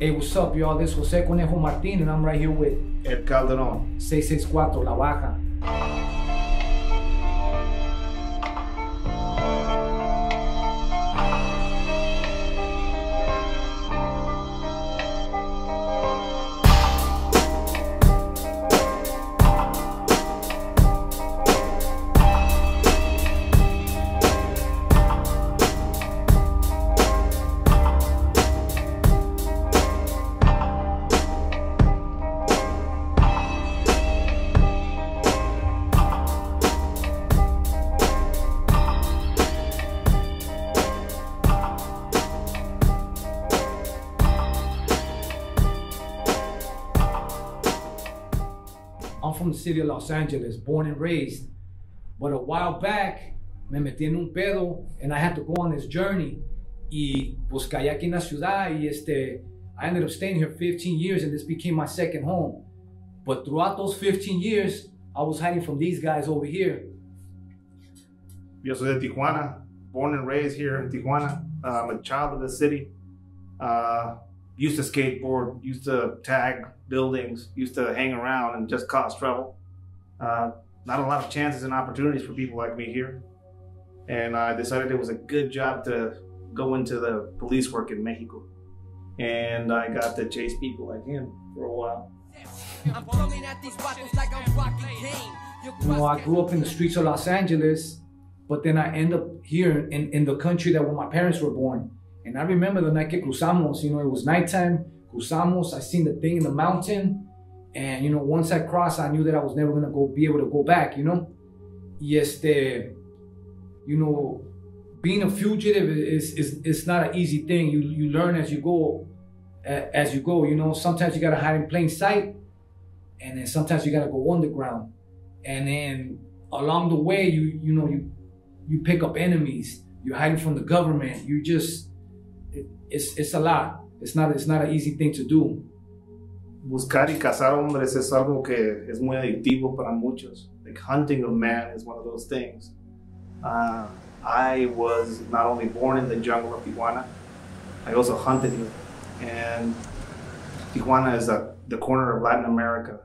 Hey, what's up, y'all? This is Jose Conejo Martin, and I'm right here with Ed Calderon. 664 La Baja. City of Los Angeles, born and raised. But a while back, me metí en un pedo and I had to go on this journey. Y pues caí aquí en la ciudad y este, I ended up staying here 15 years and this became my second home. But throughout those 15 years, I was hiding from these guys over here. Yo soy de Tijuana, born and raised here in Tijuana. Uh, I'm a child of the city. Uh, used to skateboard, used to tag buildings, used to hang around and just cause trouble. Uh, not a lot of chances and opportunities for people like me here. And I decided it was a good job to go into the police work in Mexico. And I got to chase people like him for a while. You know, I grew up in the streets of Los Angeles, but then I end up here in, in the country that where my parents were born. And I remember the night que cruzamos, you know, it was nighttime, cruzamos, I seen the thing in the mountain. And, you know, once I crossed, I knew that I was never gonna go be able to go back, you know? Yes, este, you know, being a fugitive is, is, not an easy thing. You, you learn as you go, as you go, you know, sometimes you gotta hide in plain sight. And then sometimes you gotta go underground and then along the way you you know you you pick up enemies you're hiding from the government you just it, it's it's a lot it's not it's not an easy thing to do buscar y cazar hombres es algo que es muy adictivo para muchos. Like hunting a man is one of those things. Uh, I was not only born in the jungle of Tijuana, I also hunted here. And Tijuana is a, the corner of Latin America.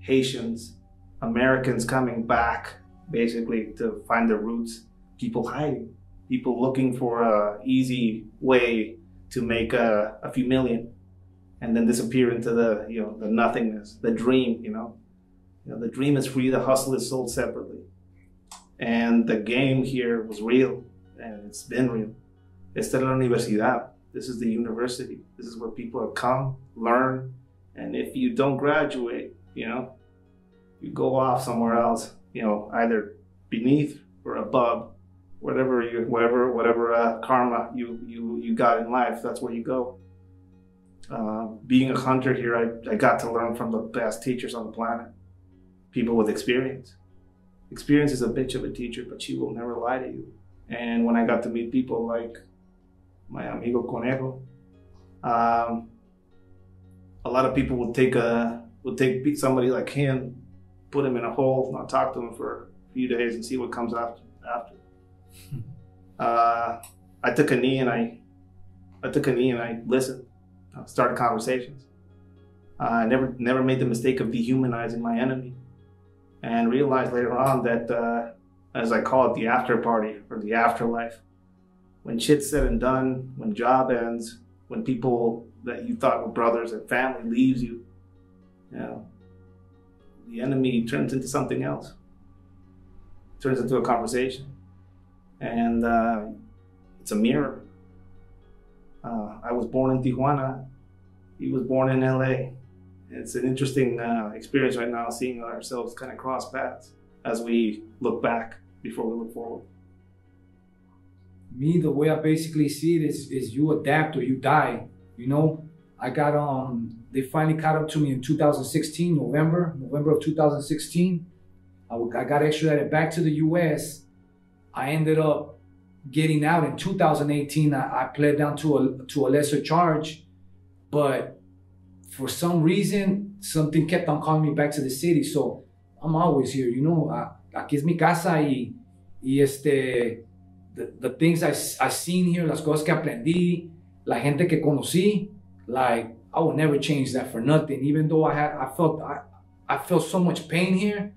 Haitians, Americans coming back basically to find their roots, people hiding, people looking for a easy way to make a, a few million and then disappear into the you know the nothingness, the dream. You know, you know the dream is free, the hustle is sold separately, and the game here was real, and it's been real. Esta es la universidad. This is the university. This is where people have come, learn, and if you don't graduate, you know, you go off somewhere else. You know, either beneath or above, whatever you, whatever, whatever uh, karma you you you got in life. That's where you go uh, being a hunter here, I, I got to learn from the best teachers on the planet. People with experience. Experience is a bitch of a teacher, but she will never lie to you. And when I got to meet people like my amigo Conejo, um, a lot of people would take a would take somebody like him, put him in a hole, not talk to him for a few days, and see what comes after. After, uh, I took a knee and I, I took a knee and I listened started conversations. Uh, I never never made the mistake of dehumanizing my enemy, and realized later on that, uh, as I call it, the after party or the afterlife, when shit's said and done, when job ends, when people that you thought were brothers and family leaves you, you know, the enemy turns into something else. Turns into a conversation, and uh, it's a mirror. Uh, I was born in Tijuana. He was born in LA. It's an interesting uh, experience right now, seeing ourselves kind of cross paths as we look back before we look forward. me the way i basically see it is is you adapt or you die you know i got um they finally caught up to me in 2016 november november of 2016 I got extradited back to the us i ended up getting out in 2018 i, I pled down to a to a lesser charge but for some reason something kept on calling me back to the city so i'm always here you know I, aquí es mi casa y y este the, the things I, I seen here, las cosas que aprendí, la gente que conocí, like I would never change that for nothing. Even though I had, I felt, I, I felt so much pain here.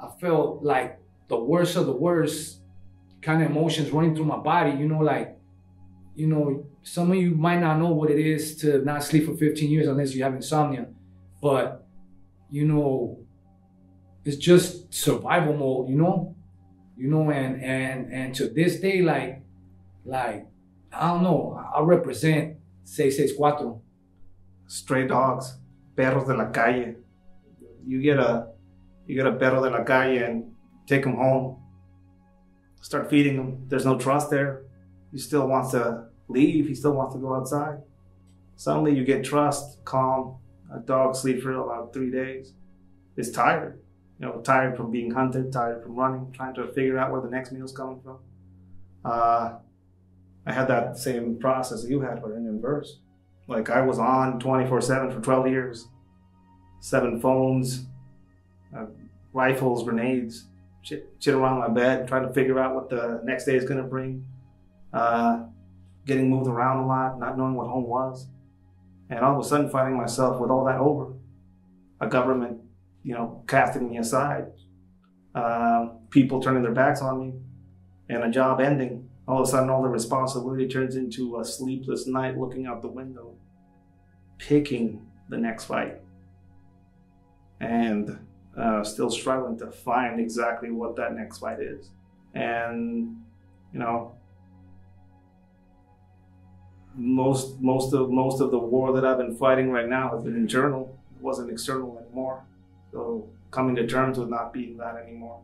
I felt like the worst of the worst kind of emotions running through my body. You know, like, you know, some of you might not know what it is to not sleep for 15 years unless you have insomnia, but you know, it's just survival mode. You know, you know, and and and to this day, like, like I don't know, I represent 664 stray dogs, perros de la calle. You get a you get a perro de la calle and take him home. Start feeding him. There's no trust there. He still wants to leave. He still wants to go outside. Suddenly you get trust, calm. A dog sleeps for about three days. It's tired. You know, tired from being hunted, tired from running, trying to figure out where the next meal's coming from. Uh, I had that same process you had, but in inverse. Like I was on 24 7 for 12 years. Seven phones, uh, rifles, grenades, shit, around my bed, trying to figure out what the next day is going to bring. Uh, getting moved around a lot, not knowing what home was. And all of a sudden finding myself with all that over. A government, you know, casting me aside. Uh, people turning their backs on me. And a job ending all of a sudden all the responsibility turns into a sleepless night looking out the window picking the next fight and uh, still struggling to find exactly what that next fight is and you know most most of most of the war that I've been fighting right now has been internal. It wasn't external anymore. So coming to terms with not being that anymore.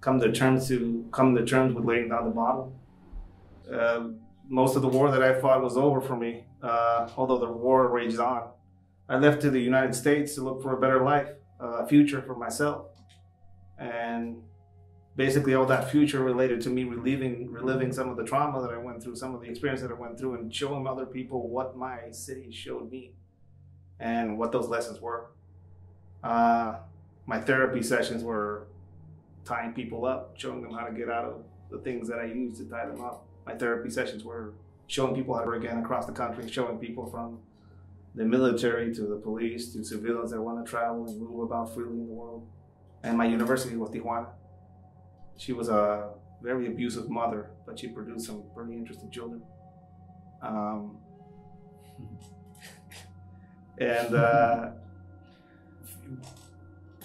Come to terms to come to terms with laying down the bottle uh, most of the war that I fought was over for me, uh, although the war raged on. I left to the United States to look for a better life, a future for myself. And basically all that future related to me reliving reliving some of the trauma that I went through, some of the experience that I went through, and showing other people what my city showed me and what those lessons were. Uh, my therapy sessions were tying people up, showing them how to get out of the things that I used to tie them up my therapy sessions were showing people how to again across the country, showing people from the military to the police to civilians that want to travel and move about freely in the world. And my university was Tijuana. She was a very abusive mother, but she produced some pretty interesting children. Um, and uh,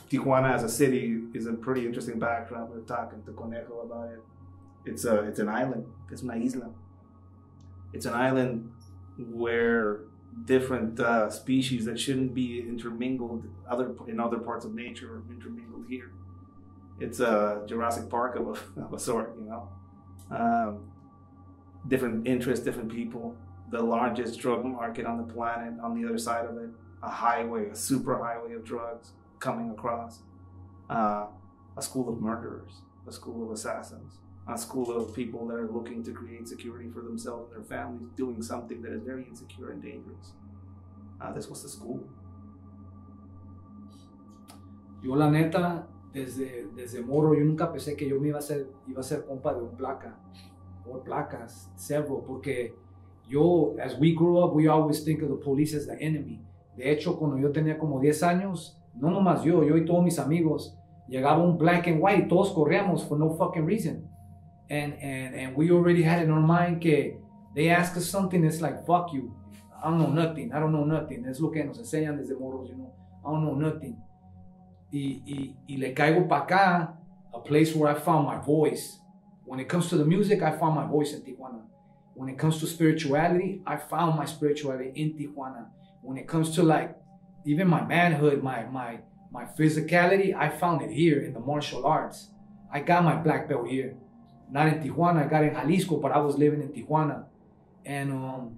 Tijuana as a city is a pretty interesting backdrop. We are talking to Conejo about it it's a it's an island. It's una isla. It's an island where different uh, species that shouldn't be intermingled other in other parts of nature are intermingled here. It's a Jurassic Park of a, of a sort, you know. Um, different interests, different people. The largest drug market on the planet. On the other side of it, a highway, a super highway of drugs coming across. Uh, a school of murderers, a school of assassins a school of people that are looking to create security for themselves and their families, doing something that is very insecure and dangerous. Uh, this was the school. Yo la neta, desde, desde moro, yo nunca pensé que yo me iba a ser, iba a ser compa de un placa, or placas, several, porque yo, as we grew up, we always think of the police as the enemy. De hecho, cuando yo tenía como 10 años, no nomás yo, yo y todos mis amigos, llegaba un black and white, todos corríamos for no fucking reason and and and we already had in our mind que they ask us something, it's like fuck you. I don't know nothing. I don't know nothing. Es lo que nos enseñan desde morros, you know. I don't know nothing. Y, y, y le caigo acá, a place where I found my voice. When it comes to the music, I found my voice in Tijuana. When it comes to spirituality, I found my spirituality in Tijuana. When it comes to like even my manhood, my my my physicality, I found it here in the martial arts. I got my black belt here not in Tijuana. I got in Jalisco, but I was living in Tijuana. And um,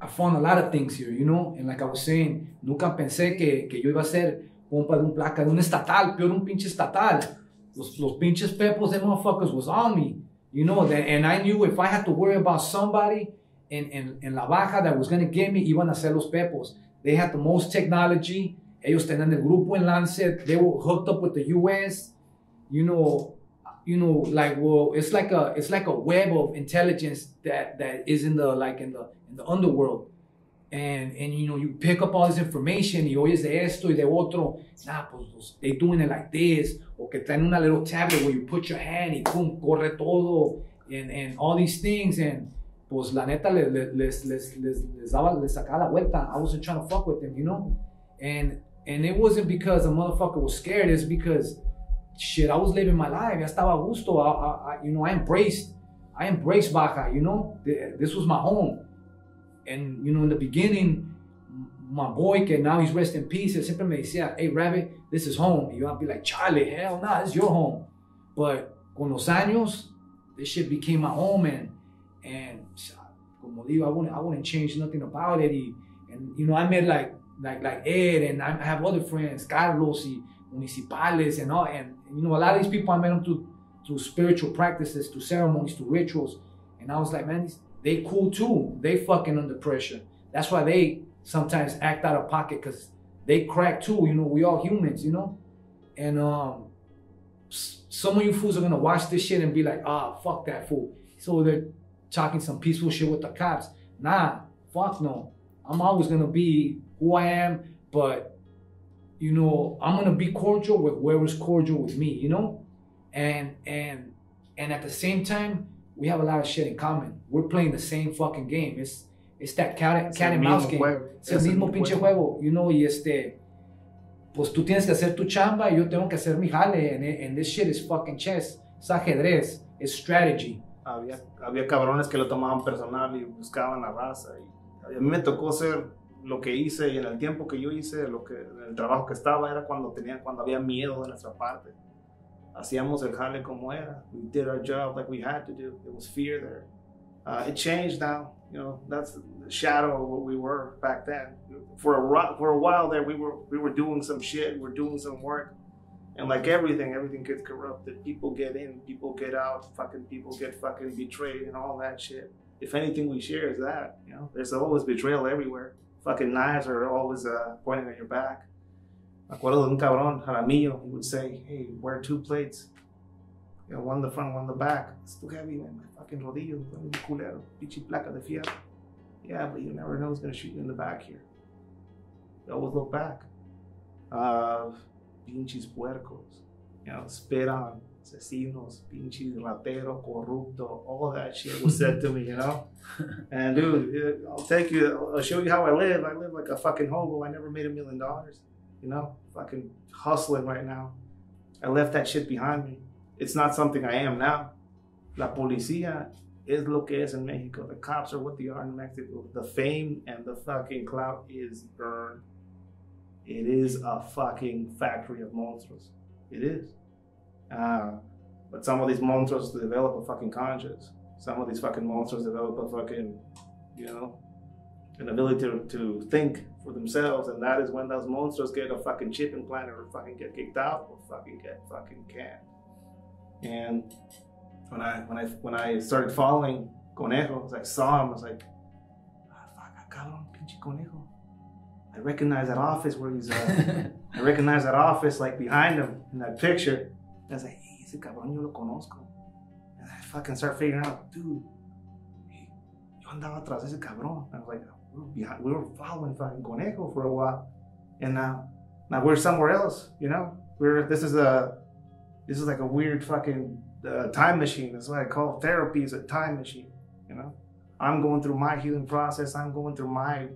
I found a lot of things here, you know. And like I was saying, nunca pensé que, que yo iba a ser compa de un placa, de un estatal, peor un pinche estatal. Los, los pinches pepos, them motherfuckers was on me, you know. And I knew if I had to worry about somebody in, in, in La Baja that was going to get me, iban a ser los pepos. They had the most technology. Ellos tenían el grupo en Lancet. They were hooked up with the U.S. You know, you know like well it's like a it's like a web of intelligence that that is in the like in the in the underworld. And and you know you pick up all this information y oyes de esto y de otro. Nah pues, they doing it like this. O que traen una little tablet where you put your hand y pum corre todo and, and all these things. And pues la neta les, les, les, les, les daba les sacaba la vuelta. I wasn't trying to fuck with them you know? And and it wasn't because a motherfucker was scared. It's because shit I was living my life ya estaba a gusto I, I, I, you know I embraced I embraced Baja you know this was my home and you know, in the beginning, my boy, que now he's rest in peace, él siempre me decía, hey, Rabbit, this is home. And I'd be like, Charlie, hell no, nah, this is your home. But con los años, this shit became my home, and and como digo, I wouldn't I wouldn't change nothing about it. Y, and you know, I met like like like Ed, and I have other friends, Carlos, y municipales, and all, and you know, a lot of these people I met them through through spiritual practices, through ceremonies, through rituals, and I was like, man, they cool too. They fucking under pressure. That's why they sometimes act out of pocket because they crack too. You know, we all humans, you know? And um, some of you fools are gonna watch this shit and be like, ah, fuck that fool. So they're talking some peaceful shit with the cops. Nah, fuck no. I'm always gonna be who I am, but you know, I'm gonna be cordial with whoever's cordial with me, you know? And and and at the same time, we have a lot of shit in common. We're playing the same fucking game. It's it's that cat, cat and mouse game. Juego. Es el mismo pinche juego. You know, y este pues tú tienes que hacer tu chamba y yo tengo que hacer mi jale. And, and this shit is fucking chess. Es ajedrez. Es strategy. Había, había cabrones que lo tomaban personal y buscaban la raza. Y a mí me tocó ser lo que hice y en el tiempo que yo hice, lo que, el trabajo que estaba era cuando, tenía, cuando había miedo de nuestra parte. hacíamos el jale como era. We did our job like we had to do. There was fear there. Uh, it changed now. You know, that's the shadow of what we were back then. For a for a while there, we were we were doing some shit. We were doing some work, and like everything, everything gets corrupted. People get in, people get out. Fucking people get fucking betrayed and all that shit. If anything we share is that, you know, there's always betrayal everywhere. Fucking knives are always uh, pointing at your back. Acuerdo de un cabrón, Jaramillo, he would say, hey, wear two plates. You know, one in the front, one in the back. It's too heavy, man. My fucking rodillo, culero. Pichi placa de fierro. Yeah, but you never know who's gonna shoot you in the back here. You always look back. Uh, pinches puercos. You know, spit on, asesinos, pinches ratero, corrupto, all that shit was said to me, you know? And dude, uh, I'll take you, I'll show you how I live. I live like a fucking hobo. I never made a million dollars you know, fucking hustling right now. I left that shit behind me. It's not something I am now. La policía is lo que es in Mexico. The cops are what they are in Mexico. The fame and the fucking clout is earned. It is a fucking factory of monsters. It is. Uh, but some of these monsters develop a fucking conscience. Some of these fucking monsters develop a fucking, you know, an ability to, to think for themselves, and that is when those monsters get a fucking chip implanted or fucking get kicked out or fucking get fucking canned. And when I when I when I started following Conejo, I saw him, I was like, ah, fuck, cabrón, pinche Conejo. I recognize that office where he's. Uh, I recognize that office like behind him in that picture. I was like, hey, ese cabrón yo lo conozco. And I fucking start figuring out, dude, hey, yo andaba atrás de ese cabrón. I was like, we were, behind, we were following fucking Conejo for a while, and now now we're somewhere else. You know, we're this is a this is like a weird fucking uh, time machine. That's what I call therapy is a time machine. You know, I'm going through my healing process. I'm going through my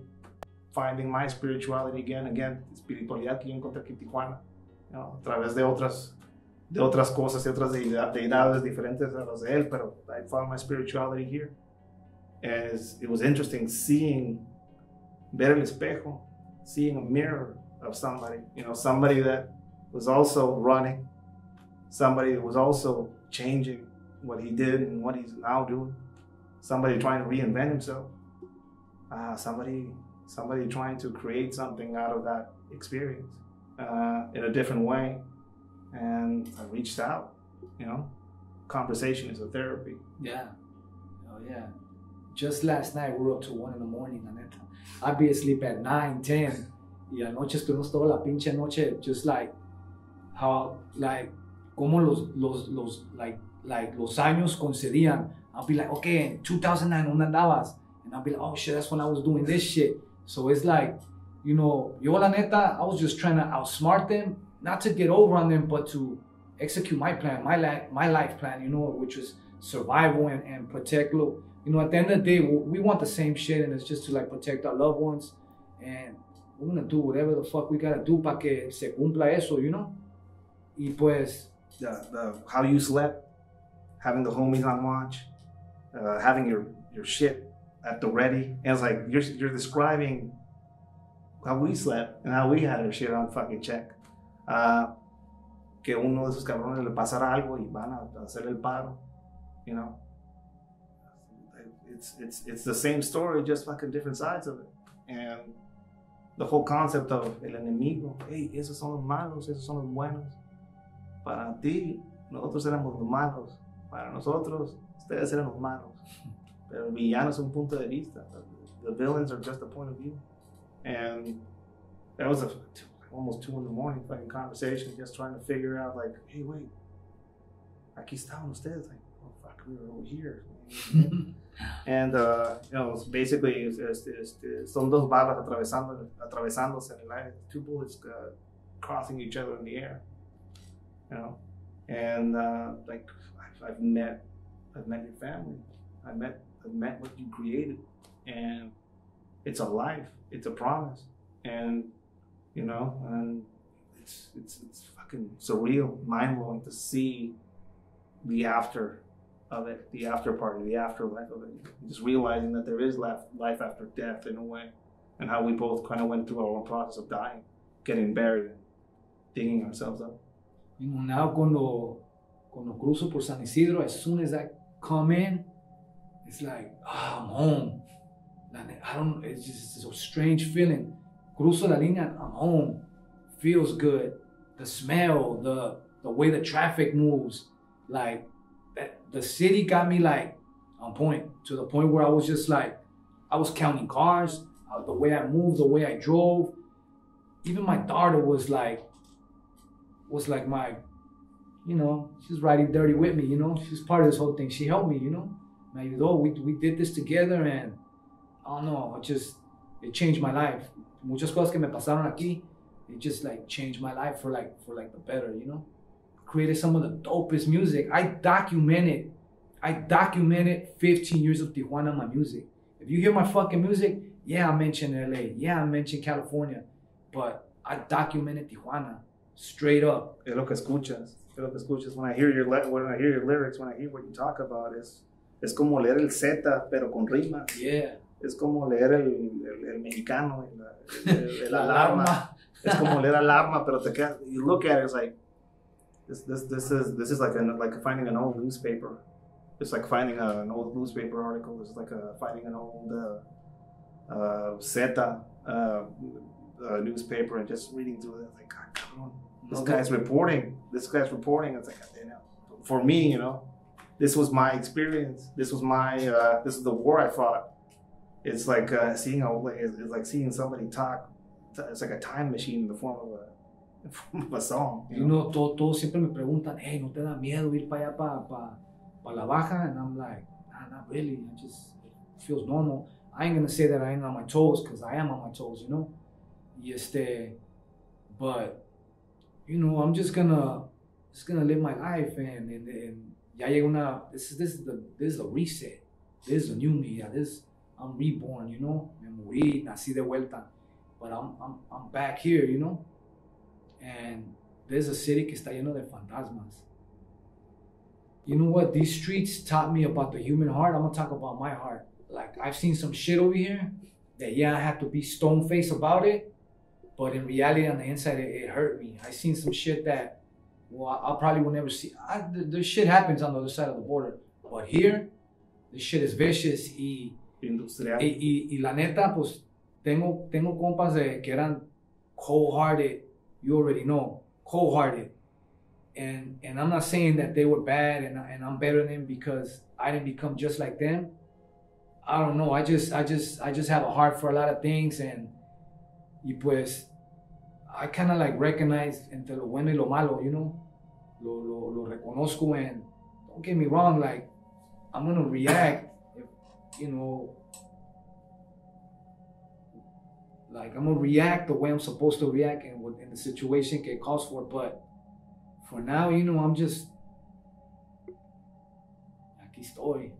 finding my spirituality again, again, espiritualidad que yo encontré aquí en Tijuana, you know, a través de otras de otras cosas, de otras deidades diferentes a las de él, pero I found my spirituality here. And it was interesting seeing ver el espejo, seeing a mirror of somebody, you know, somebody that was also running, somebody that was also changing what he did and what he's now doing, somebody trying to reinvent himself, uh, somebody, somebody trying to create something out of that experience uh, in a different way. And I reached out, you know, conversation is a therapy. Yeah. Oh, yeah. Just last night we were up to one in the morning, la neta. I'd be asleep at 9, 10. Y anoche estuvimos toda la pinche noche, just like, how, like, como los, los, los, like, like, los años concedían. I'll be like, okay, in 2009, ¿dónde andabas? And I'll be like, oh shit, that's when I was doing this shit. So it's like, you know, yo la neta, I was just trying to outsmart them, not to get over on them, but to execute my plan, my life, my life plan, you know, which was survival and, and protect. Look, you know, at the end of the day, we want the same shit, and it's just to like protect our loved ones, and we're gonna do whatever the fuck we gotta do para que se cumpla eso, you know. Y pues, the, how you slept, having the homies on watch, uh, having your your shit at the ready, and it's like you're you're describing how we slept and how we had our shit on fucking check. Uh, que uno de esos cabrones le pasara algo y van a hacer el paro, you know. It's it's it's the same story, just fucking different sides of it, and the whole concept of el enemigo. Hey, esos son los malos, esos son los buenos. Para ti, nosotros éramos los malos. Para nosotros, ustedes eran los malos. Pero el villano es un punto de vista. The villains are just a point of view. And that was a almost two in the morning fucking conversation, just trying to figure out like, hey, wait, aquí estaban ustedes. Like, oh fuck, we were over here. and uh, you know, basically, es, es, es, son dos balas atravesando, atravesándose en el aire, two bullets uh, crossing each other in the air. You know, and uh, like I've, I've met, I've met your family. I met, I've met what you created, and it's a life. It's a promise, and you know, and it's it's it's fucking surreal, mind blowing to see the after of it, the after party, the afterlife of it. Just realizing that there is life, life after death in a way, and how we both kind of went through our own process of dying, getting buried, and digging ourselves up. You know, now cuando, cuando cruzo por San Isidro, as soon as I come in, it's like, ah, oh, I'm home. I don't, it's just a strange feeling. Cruzo la línea, I'm home. Feels good. The smell, the the way the traffic moves, like that, the city got me like on point to the point where I was just like, I was counting cars, uh, the way I moved, the way I drove. Even my daughter was like, was like my, you know, she's riding dirty with me, you know. She's part of this whole thing. She helped me, you know. Me ayudó. We, we did this together and I don't know, it just, it changed my life. Muchas cosas que me pasaron aquí, it just like changed my life for like, for like the better, you know created some of the dopest music. I documented, I documented 15 years of Tijuana my music. If you hear my fucking music, yeah, I mentioned LA, yeah, I mentioned California, but I documented Tijuana straight up. Es lo que escuchas, es lo que escuchas. When I hear your when I hear your lyrics, when I hear what you talk about, es es como leer el Zeta pero con rima. Yeah. Es como leer el, el, el mexicano, el, el, la alarma. es como leer alarma, pero te quedas, you look at it, it's like, this this this is this is like an like finding an old newspaper. It's like finding a, an old newspaper article. It's like a, finding an old uh, uh, Zeta uh, uh, newspaper and just reading through it. It's like, God, come on. This okay. guy's reporting. This guy's reporting. It's like, you know, for me, you know, this was my experience. This was my uh, this is the war I fought. It's like uh, seeing a it's like seeing somebody talk. It's like a time machine in the form of a pasó. You know, todos todo siempre me preguntan, hey, ¿no te da miedo ir para allá, para, para, para la baja? And I'm like, nah, not really. It just it feels normal. I ain't gonna say that I ain't on my toes, because I am on my toes, you know? Y este, but, you know, I'm just gonna, just gonna live my life and, and, and ya llega una, this is, this is the, this is a reset. This is a new me, yeah, this, I'm reborn, you know? Me morí, nací de vuelta. But I'm, I'm, I'm back here, you know? and there's a city que está lleno de fantasmas. You know what? These streets taught me about the human heart. I'm gonna talk about my heart. Like I've seen some shit over here that yeah, I have to be stone faced about it, but in reality, on the inside, it, it hurt me. I've seen some shit that well, I probably will never see. I, the, the, shit happens on the other side of the border, but here, the shit is vicious y, Industrial. y, y, y la neta, pues tengo tengo compas de que eran cold-hearted you already know, cold-hearted. And and I'm not saying that they were bad and, and I'm better than them because I didn't become just like them. I don't know. I just I just I just have a heart for a lot of things and y pues I kind of like recognize entre lo bueno y lo malo, you know. Lo, lo, lo reconozco and don't get me wrong, like I'm gonna react you know Like I'm gonna react the way I'm supposed to react in, in the situation it calls for. But for now, you know, I'm just aquí estoy.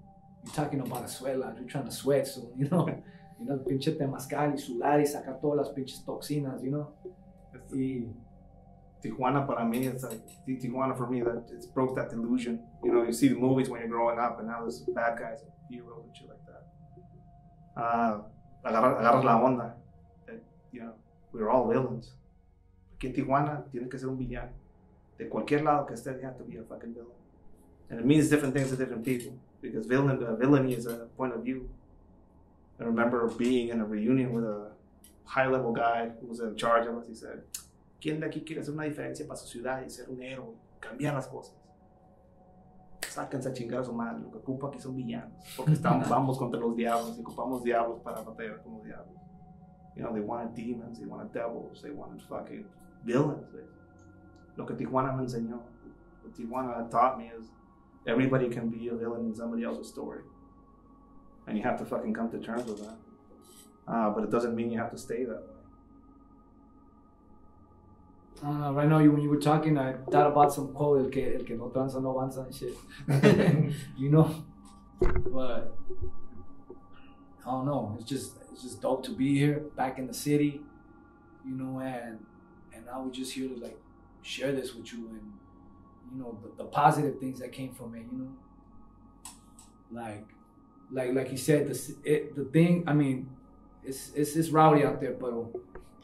You're talking about a sweat You're trying to sweat soon, you know. you know, pinche temazcal y sudar y sacar todas las pinches toxinas, you know. Y Tijuana para mí, it's like Tijuana for me that it's broke that delusion. You know, you see the movies when you're growing up, and now there's bad guys and heroes and shit like that. Uh, agarras, agarras la onda. You know, we're all villains. Aquí en Tijuana tienes que ser un villano. De cualquier lado que estés, you have to be a fucking villain. And it means different things to different people because villain, uh, villainy is a point of view. I remember being in a reunion with a high level guy who was in charge of us. He said, ¿Quién de aquí quiere hacer una diferencia para su ciudad y ser un héroe, cambiar las cosas? Sáquense a chingar a su madre, lo que ocupa aquí son villanos, porque estamos, vamos contra los diablos y ocupamos diablos para batallar con los diablos. You know, they wanted demons, they wanted devils, they wanted fucking villains. Lo que Tijuana me enseñó, what Tijuana taught me is everybody can be a villain in somebody else's story. And you have to fucking come to terms with that. Uh, but it doesn't mean you have to stay that way. Uh, right now, when you were talking, I thought about some quote, el que, el que no tranza no avanza and shit. you know? But, I don't know. It's just, it's just dope to be here, back in the city, you know, and, and I was just here to, like, share this with you and, you know, the, the positive things that came from it, you know? Like, like, like you said, the, it, the thing, I mean, it's, it's, it's rowdy out there, pero,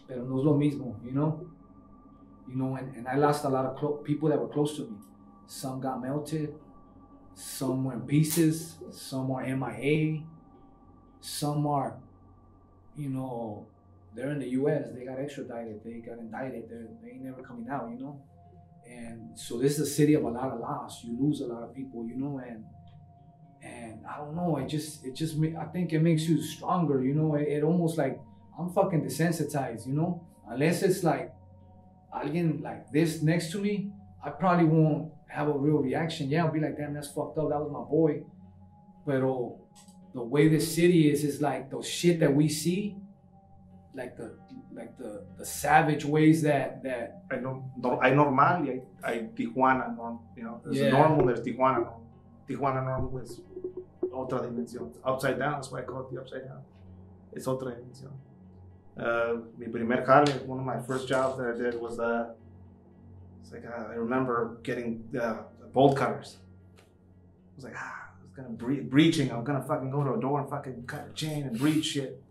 pero no es lo mismo, you know? You know, and, and I lost a lot of clo- people that were close to me. Some got melted, some were in pieces, some are MIA, some are, you know, they're in the U.S. They got extradited, they got indicted, they're, they ain't never coming out, you know. And so this is a city of a lot of loss. You lose a lot of people, you know, and and I don't know. It just it just I think it makes you stronger, you know. It, it almost like I'm fucking desensitized, you know. Unless it's like alguien like this next to me, I probably won't have a real reaction. Yeah, I'll be like, damn, that's fucked up. That was my boy. But oh, the way this city is, is like the shit that we see, like the like the, the savage ways that that I know no, hay normal I, hay Tijuana normal, you know. There's yeah. normal, there's Tijuana. Tijuana normal is otra dimensión. upside down, that's why I call it the upside down. It's otra dimensión. Uh, mi primer jale, one of my first jobs that I did was uh, it's like uh, I remember getting uh, bolt cutters. I was like, ah, I was gonna bre- breaching. I'm gonna fucking go to a door and fucking cut a chain and breach shit.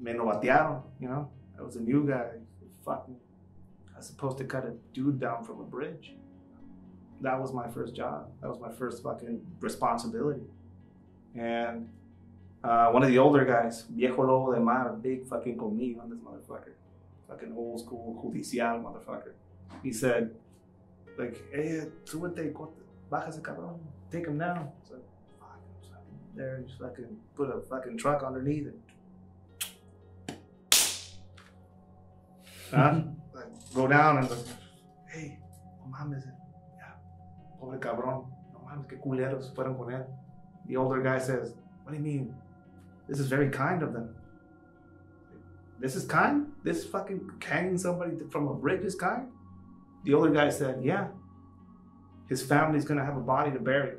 Me no batearon, you know. I was a new guy. Fucking, I was supposed to cut a dude down from a bridge. That was my first job. That was my first fucking responsibility. And uh, one of the older guys, viejo lobo de mar, big fucking conmigo on this motherfucker. Fucking old school judicial motherfucker. He said, like, hey, súbete, bájase cabrón, take him down. So, fuck, fucking there, just fucking put a fucking truck underneath it. Huh? like, go down and like, hey, no mames, yeah, pobre cabrón, no mames, qué culeros fueron con él. The older guy says, what do you mean? This is very kind of them. This is kind? This fucking hanging somebody from a bridge is kind? The older guy said, Yeah. His family's gonna have a body to bury.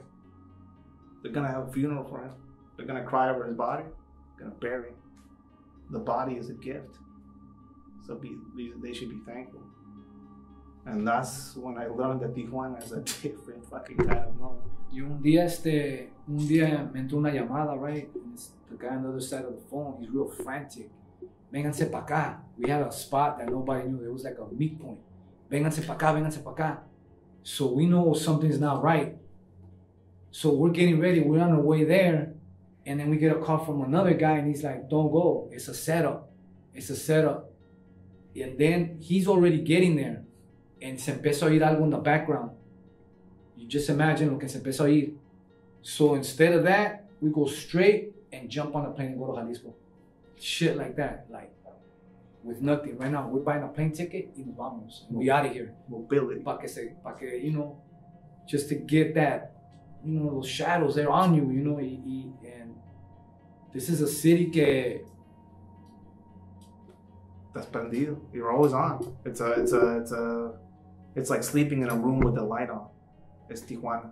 They're gonna have a funeral for him. They're gonna cry over his body. They're gonna bury him. The body is a gift. So be, they should be thankful. And that's when I learned that Tijuana is a different fucking kind of moment. Y un día, este, un día me entró una llamada, right? The guy on the other side of the phone, he's real frantic. Vénganse para acá. We had a spot that nobody knew. It was like a meet point. Vénganse para acá, vénganse para acá. So we know something's not right. So we're getting ready. We're on our way there. And then we get a call from another guy, and he's like, Don't go. It's a setup. It's a setup. And then he's already getting there. And se empezó a oír algo in the background. You just imagine lo que se empezó a oír. So instead of that, we go straight and jump on a plane and go to Jalisco. Shit like that. Like, with nothing. Right now, we're buying a plane ticket y nos vamos. And we out of here. Mobility. Pa que se, pa que, you know, just to get that, you know, those shadows, they're on you, you know, y, y, and this is a city que estás prendido. You're always on. It's a, it's a, it's a, it's like sleeping in a room with the light on. It's Tijuana.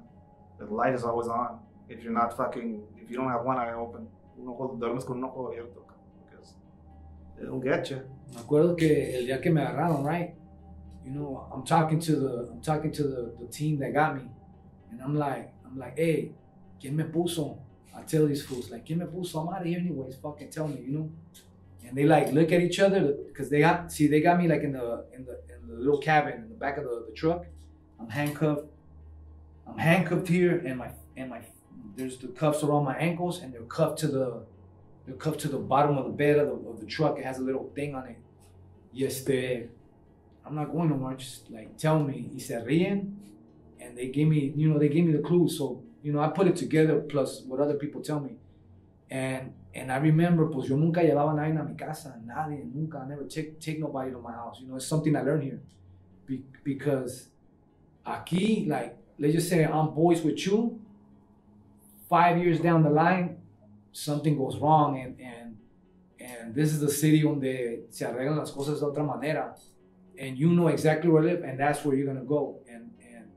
The light is always on. If you're not fucking, if you don't have one eye open, un ojo, duermes con un ojo abierto. Because it'll get you. Me acuerdo que el día que me agarraron, right? You know, I'm talking to the I'm talking to the, the team that got me, and I'm like, I'm like, hey, ¿quién me puso? I tell these fools like, ¿quién me puso? I'm out of here anyways. Fucking tell me, you know. And they like look at each other because they got see they got me like in the in the in the little cabin in the back of the, the truck. I'm handcuffed. I'm handcuffed here, and my and my there's the cuffs around my ankles, and they're cuffed to the they're cuffed to the bottom of the bed of the, of the truck. It has a little thing on it. Yes, they. I'm not going nowhere. Just like tell me. He said ríen, and they gave me you know they gave me the clues. So you know I put it together plus what other people tell me, and and I remember pues yo nunca llevaba nadie a mi casa, nadie, nunca. I never take take nobody to my house. You know it's something I learned here, Be, because aquí like let's just say I'm boys with you. Five years down the line, something goes wrong and and and this is the city donde se arreglan las cosas de otra manera. And you know exactly where I live and that's where you're gonna go. And and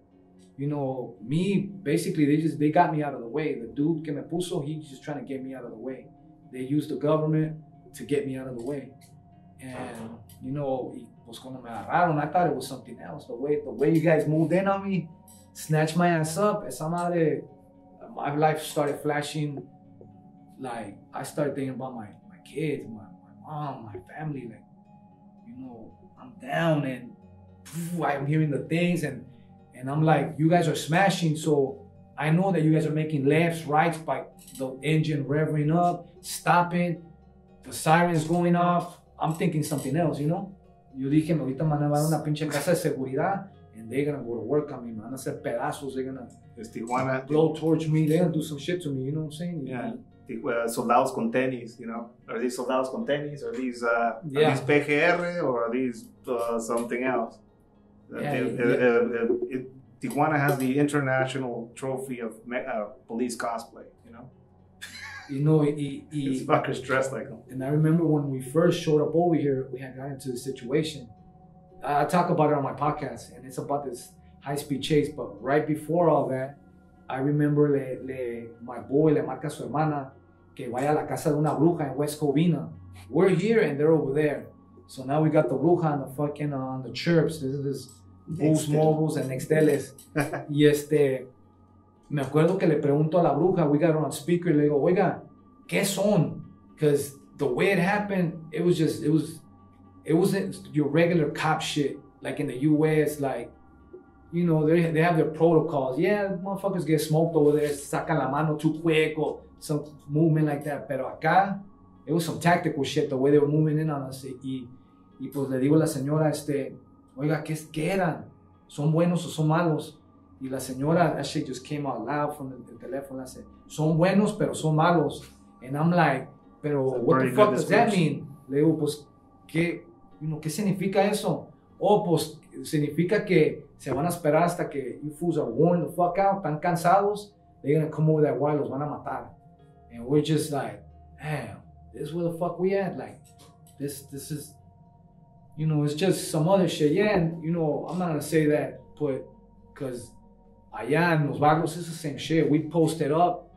you know me basically they just they got me out of the way. The dude que me puso he's just trying to get me out of the way. They used the government to get me out of the way. And you know pues cuando me agarraron I thought it was something else. The way the way you guys moved in on me snatched my ass up esa madre my life started flashing like I started thinking about my my kids, my, my mom, my family. Like, you know, I'm down and phew, I'm hearing the things and and I'm like, you guys are smashing. So I know that you guys are making lefts, rights by the engine revving up, stopping, the sirens going off. I'm thinking something else, you know. Yo dije, ahorita me van a dar una pinche casa de seguridad they're gonna go to work on me, van a hacer pedazos, they're gonna It's Tijuana. blowtorch me, they're gonna do some shit to me, you know what I'm saying? Yeah. Uh, soldados con tenis, you know? Are these soldados con tenis? Are these, uh, Yeah. are these PGR or are these uh, something else? Uh, Yeah, it- yeah. uh, uh, it- Tijuana has the international trophy of uh, police cosplay, you know? You know, These y, fuckers dressed like them. And I remember when we first showed up over here, we had gotten into the situation. I talk about it on my podcast, and it's about this high speed chase. But right before all that, I remember le, le, my boy le marca a su hermana que vaya a la casa de una bruja en West Covina. We're here and they're over there. So now we got the bruja on the fucking uh, the chirps. This is this Bulls. Mobiles and Nexteles. Y este, me acuerdo que le pregunto a la bruja, we got her on speaker, y le digo, oiga, ¿qué son? Because the way it happened, it was just, it was, it wasn't your regular cop shit. Like in the US, like, you know, they, they have their protocols. Yeah, motherfuckers get smoked over there, sacan la mano too quick or some movement like that. Pero acá, it was some tactical shit, the way they were moving in on us. Y, y pues le digo a la señora, este, oiga, ¿qué, qué eran? ¿Son buenos o son malos? Y la señora, that shit just came out loud from the, the teléfono. I said, son buenos, pero son malos. And I'm like, pero what the fuck does that mean? Le digo, pues, ¿qué, know, ¿qué significa eso? Oh, pues, significa que se van a esperar hasta que you fools are worn the fuck out, están cansados. They're gonna come over that wire, los van a matar. And we're just like, damn, this is where the fuck we at? Like, this, this is, you know, it's just some other shit. Yeah, and, you know, I'm not gonna say that, but, because allá en los barrios it's the same shit. We post it up.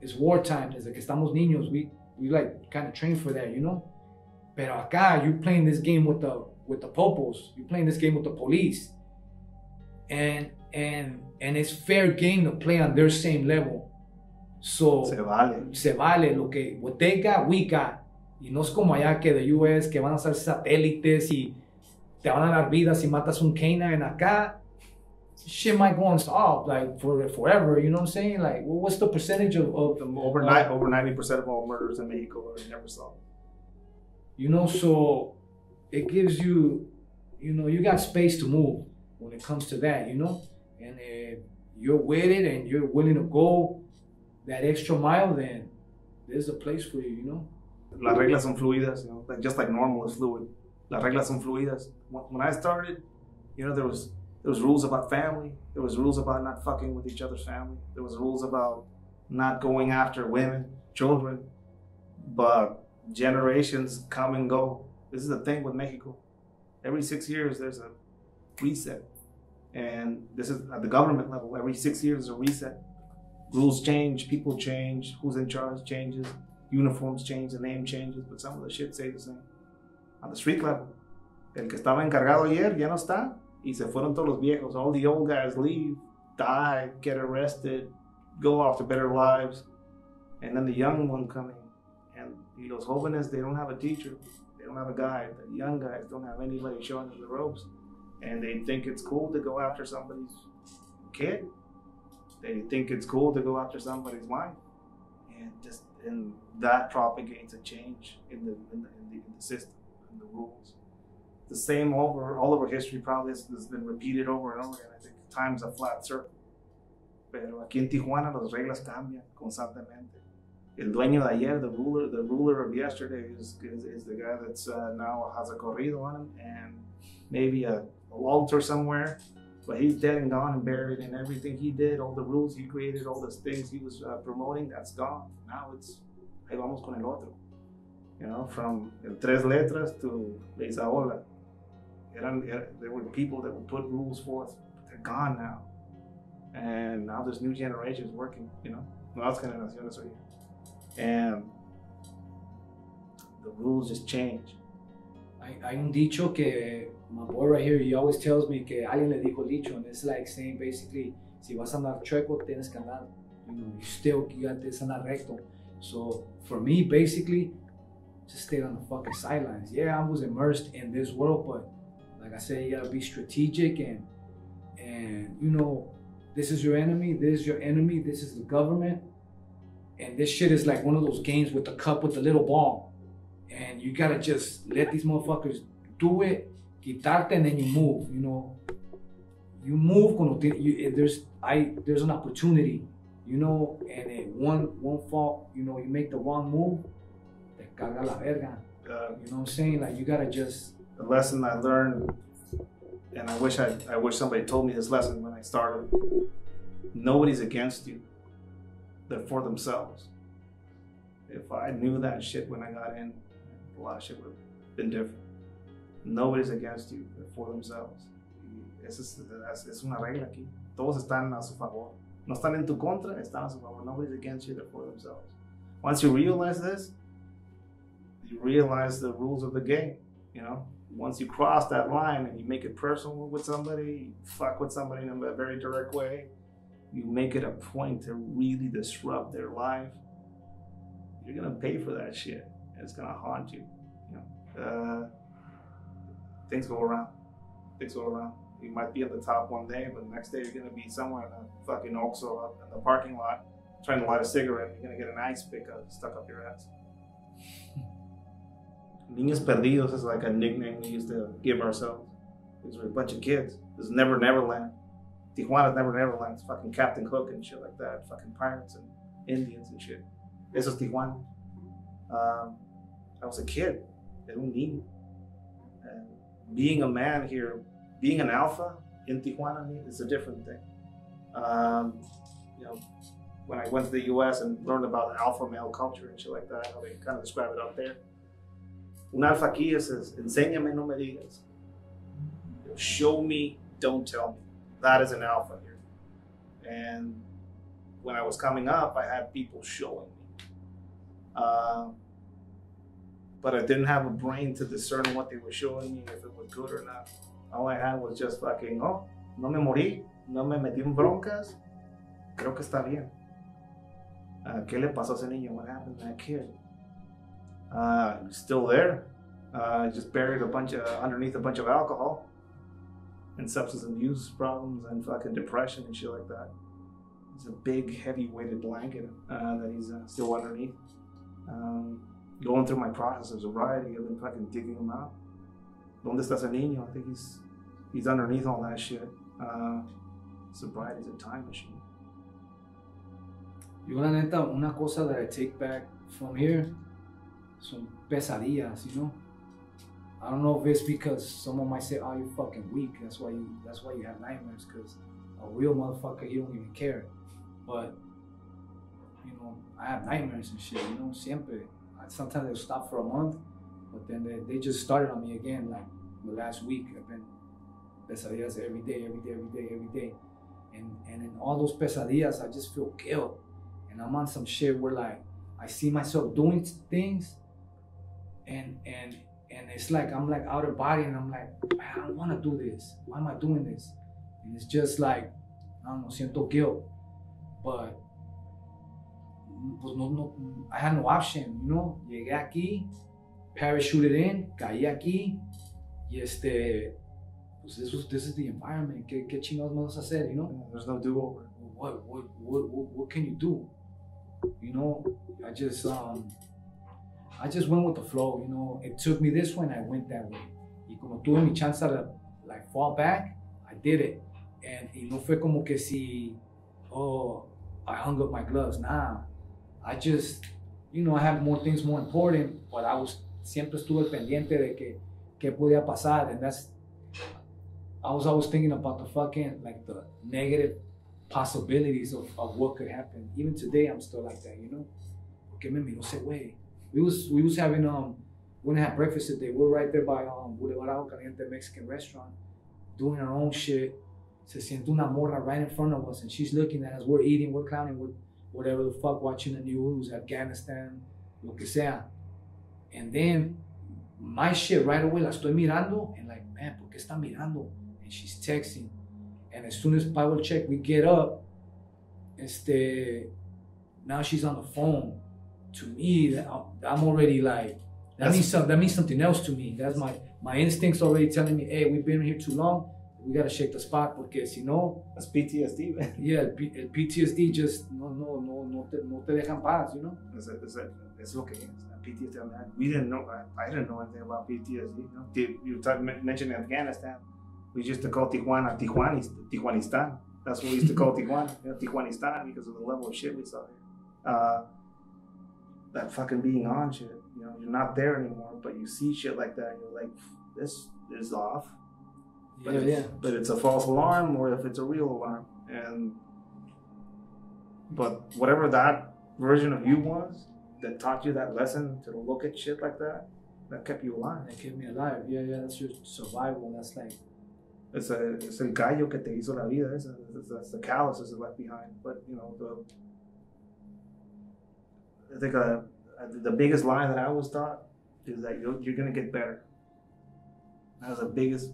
It's wartime. Desde que estamos niños, we we like kind of train for that, you know. Pero acá, you're playing this game with the with the popos. You're playing this game with the police, and and and it's fair game to play on their same level. So Se vale. se vale lo que what they got, we got. Y no es como allá que de US que van a ser satélites y te van a dar vida si matas un canine acá. Shit might go on unsolved like for forever. You know what I'm saying? Like, what's the percentage of, of Over, ni- over 90% of all murders in Mexico are never solved. You know? So it gives you, you know, you got space to move when it comes to that. You know, and if you're with it and you're willing to go that extra mile, then there's a place for you. You know. Las reglas son fluidas, you know, like, just like normal is fluid. Las reglas son fluidas. When, when I started, you know, there was there was rules about family. There was rules about not fucking with each other's family. There was rules about not going after women, children. But generations come and go, This is the thing with Mexico. Every six years, there's a reset. And this is at the government level. Every six years, a reset. Rules change, people change, who's in charge changes, uniforms change, the name changes, but some of the shit stays the same. On the street level, el que estaba encargado ayer ya no está, y se fueron todos los viejos. All the old guys leave, die, get arrested, go off to better lives, and then the young one coming. And y los jóvenes, they don't have a teacher, they don't have a guide. The young guys don't have anybody showing them the ropes, and they think it's cool to go after somebody's kid. They think it's cool to go after somebody's wife, and just and that propagates a change in the in the, in the, in the system and the rules. The same over all over history probably has, has been repeated over and over again. I think time's a flat circle. Pero aquí en Tijuana las reglas cambian constantemente. El dueño de ayer, the ruler, the ruler of yesterday, is, is, is the guy that's uh, now has a corrido on him and maybe a, a altar somewhere. But he's dead and gone and buried, and everything he did, all the rules he created, all the things he was uh, promoting, that's gone. Now it's ahí vamos con el otro. You know, from el tres letras to la Isaola. Eran, er, there were people that would put rules forth, but they're gone now. And now there's new generations working, you know, nuevas generaciones hoy. And the rules just change. Hay, hay un dicho que my boy right here, he always tells me que alguien le dijo dicho, and it's like saying basically, si vas a andar chueco, tienes que andar, you know, you still, got this andar recto. So for me, basically, just stay on the fucking sidelines. Yeah, I was immersed in this world, but like I said, you gotta be strategic and and you know, this is your enemy, this is your enemy, this is the government, and this shit is like one of those games with the cup with the little ball, and you gotta just let these motherfuckers do it, quitarte, and then you move. You know, you move cuando te, you, there's I there's an opportunity, you know, and then one one fault, you know, you make the wrong move, te caga la verga. Uh, You know what I'm saying? Like you gotta just the lesson I learned, and I wish I, I wish somebody told me this lesson when I started. Nobody's against you. For themselves. If I knew that shit when I got in, a lot of shit would have been different. Nobody's against you. They're for themselves. Y es una regla aquí. Todos están a su favor. No están en tu contra, están a su favor. Nobody's against you. They're for themselves. Once you realize this, you realize the rules of the game. You know, once you cross that line and you make it personal with somebody, you fuck with somebody in a very direct way, you make it a point to really disrupt their life, you're gonna pay for that shit. It's gonna haunt you. You know, uh, things go around. Things go around. You might be at the top one day, but the next day you're gonna be somewhere in a fucking Oxxo up in the parking lot trying to light a cigarette. You're gonna get an ice pick up stuck up your ass. Niños Perdidos is like a nickname we used to give ourselves. These were a bunch of kids. This is Never Neverland. Tijuana's Never Neverland. It's fucking Captain Hook and shit like that. Fucking pirates and Indians and shit. This is Tijuana. Um, I was a kid. Era un niño. And being a man here, being an alpha in Tijuana is a different thing. Um, you know, when I went to the U.S. and learned about alpha male culture and shit like that, how they kind of describe it out there. Un alfa aquí es enséñame, no me digas. Show me, don't tell me. That is an alpha here. And when I was coming up, I had people showing me. Uh, but I didn't have a brain to discern what they were showing me, if it was good or not. All I had was just fucking, oh, no me morí, no me metí en broncas, creo que está bien. Uh, ¿Qué le pasó a ese niño? What happened to that kid? Uh, still there. Uh, just buried a bunch of underneath a bunch of alcohol and substance abuse problems and fucking depression and shit like that. It's a big, heavy weighted blanket uh, that he's uh, still underneath. Um, going through my process of sobriety, I've been fucking digging him out. ¿Dónde está ese niño? I think he's he's underneath all that shit. Uh, sobriety's a time machine. Yo la neta, una cosa that I take back from here son pesadillas, you know. I don't know if it's because someone might say, "Oh, you're fucking weak." That's why you. That's why you have nightmares. Because a real motherfucker, he don't even care. But you know, I have nightmares and shit. You know, siempre. Sometimes they'll stop for a month, But then they, they just started on me again, like the last week. I've been pesadillas every day, every day, every day, every day. And and in all those pesadillas, I just feel guilt. And I'm on some shit where like I see myself doing things and and and it's like I'm like out of body and I'm like, I don't wanna do this. Why am I doing this? And it's just like, I don't know, siento guilt. But pues no, no, I had no option, you know. Llegué aquí, parachuted in, caí aquí, y este, pues this, was, this is the environment. ¿Qué, qué chingados vamos a hacer, you know? There's no do-over. What, what, what, what, what can you do? You know, I just, um, I just went with the flow, you know. It took me this way and I went that way. Y como tuve mi chance to like fall back, I did it. And y no fue como que si, oh, I hung up my gloves. Nah, I just, you know, I have more things more important, but I was, siempre estuve pendiente de que, que podía pasar. And that's, I was always thinking about the fucking, like the negative possibilities of, of what could happen. Even today, I'm still like that, you know? Porque me miró ese güey. We was, we was having, um, we didn't have breakfast today. We We're right there by um, Boulevard Agua Caliente Mexican restaurant, doing our own shit. Se siente una morra right in front of us, and she's looking at us. We're eating, we're clowning, we're whatever the fuck, watching the news, Afghanistan, lo que sea. And then my shit right away la estoy mirando, and like, man, ¿por qué está mirando? And she's texting. And as soon as Bible check, we get up. Este, now she's on the phone. To me, that- I'm already like, that That's- means some, that means something else to me. That's my my instincts already telling me, hey, we've been here too long. We gotta shake the spot porque si no, That's PTSD, man. yeah, el, P- el PTSD just no no no no te, no te dejan paz, you know. It's, it's, it's okay. It's PTSD. Man. We didn't know. I, I didn't know anything about PTSD. You, know? Did- you talk, men- mentioned Afghanistan. We used to call Tijuana Tijuanis, Tijuanistan. That's what we used to call Tijuana, you know, Tijuanistan, because of the level of shit we saw here. Uh, that fucking being on shit. You know, you're not there anymore, but you see shit like that, and you're like, this is off. But Yeah, it's, yeah. But it's a false alarm, or if it's a real alarm, and but whatever that version of you was that taught you that lesson to look at shit like that, that kept you alive. That kept me alive. Yeah, yeah. That's your survival. That's like It's a it's el gallo que te hizo la vida. It's, it's, it's the calluses that left behind. But you know the I think uh, the biggest lie that I was taught is that you're, you're gonna get better. That was the biggest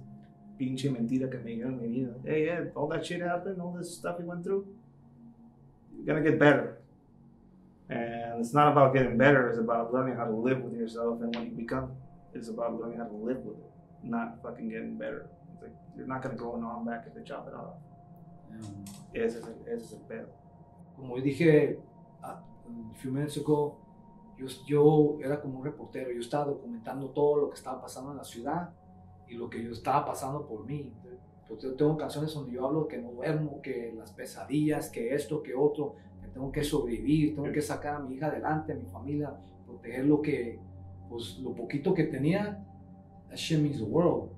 pinche mentira que me dijeron en mi vida. Hey, yeah, all that shit happened, all this stuff you went through. You're gonna get better. And it's not about getting better, it's about learning how to live with yourself and what you become. It's about learning how to live with it, not fucking getting better. It's like, you're not gonna grow an arm back if they chop it off. um, Ese es el, ese es el pedo. como yo dije a few minutes ago, yo, yo era como un reportero, yo estaba documentando todo lo que estaba pasando en la ciudad y lo que yo estaba pasando por mí. Yo tengo canciones donde yo hablo que no duermo, que las pesadillas, que esto, que otro, que tengo que sobrevivir, tengo que sacar a mi hija adelante, a mi familia, proteger lo que, pues lo poquito que tenía, that shit means the world.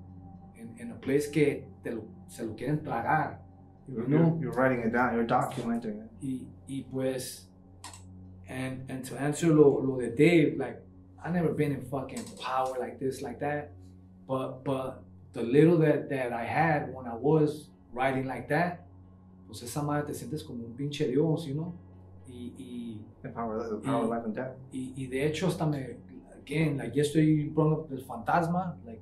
En, a place que te lo, se lo quieren tragar. You're, you're, you're writing it down, you're documenting it. y, y pues and and to answer lo, lo de Dave like I never been in fucking power like this like that but but the little that that I had when I was writing like that pues esa madre te sientes como un pinche dios you know y, y, The power, the power of life and death. y, y de hecho hasta me again like yesterday you brought up the fantasma like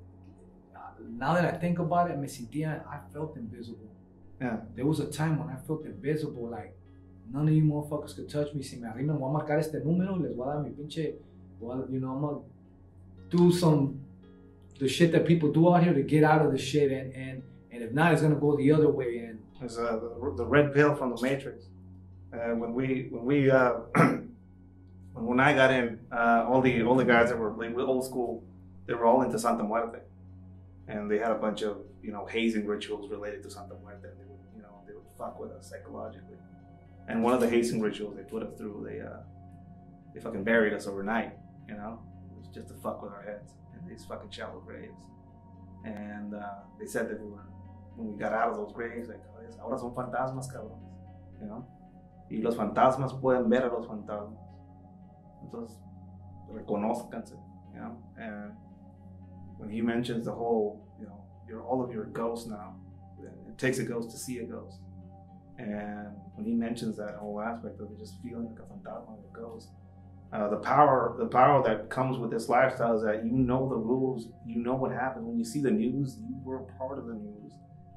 now that I think about it me sentía I felt invisible Yeah. there was a time when I felt invisible, like none of you motherfuckers could touch me. Si me arriman, voy a marcar este número, les voy a dar mi pinche, a- you know, I'm gonna do some, the shit that people do out here to get out of the shit, and and and if not, it's gonna go the other way. And It's uh, the, the red pill from the Matrix. Uh, when we when we uh, when, when I got in, uh, all the all the guys that were like old school, they were all into Santa Muerte, and they had a bunch of you know hazing rituals related to Santa Muerte. They would you know they would fuck with us psychologically, and one of the hazing rituals they put us through, they uh, they fucking buried us overnight. You know, it was just to fuck with our heads in these fucking shallow graves, and uh, they said that we were when we got out of those graves, like, "Oye, ahora son fantasmas, cabrones, you know? Y los fantasmas pueden ver a los fantasmas. Entonces, reconozcanse, you know? And when he mentions the whole, you know, you're all of you are ghosts now. It takes a ghost to see a ghost. And when he mentions that whole aspect of it, just feeling like a fantasma, like a ghost, uh, the power, the power that comes with this lifestyle is that you know the rules, you know what happens when you see the news. You were part of the news.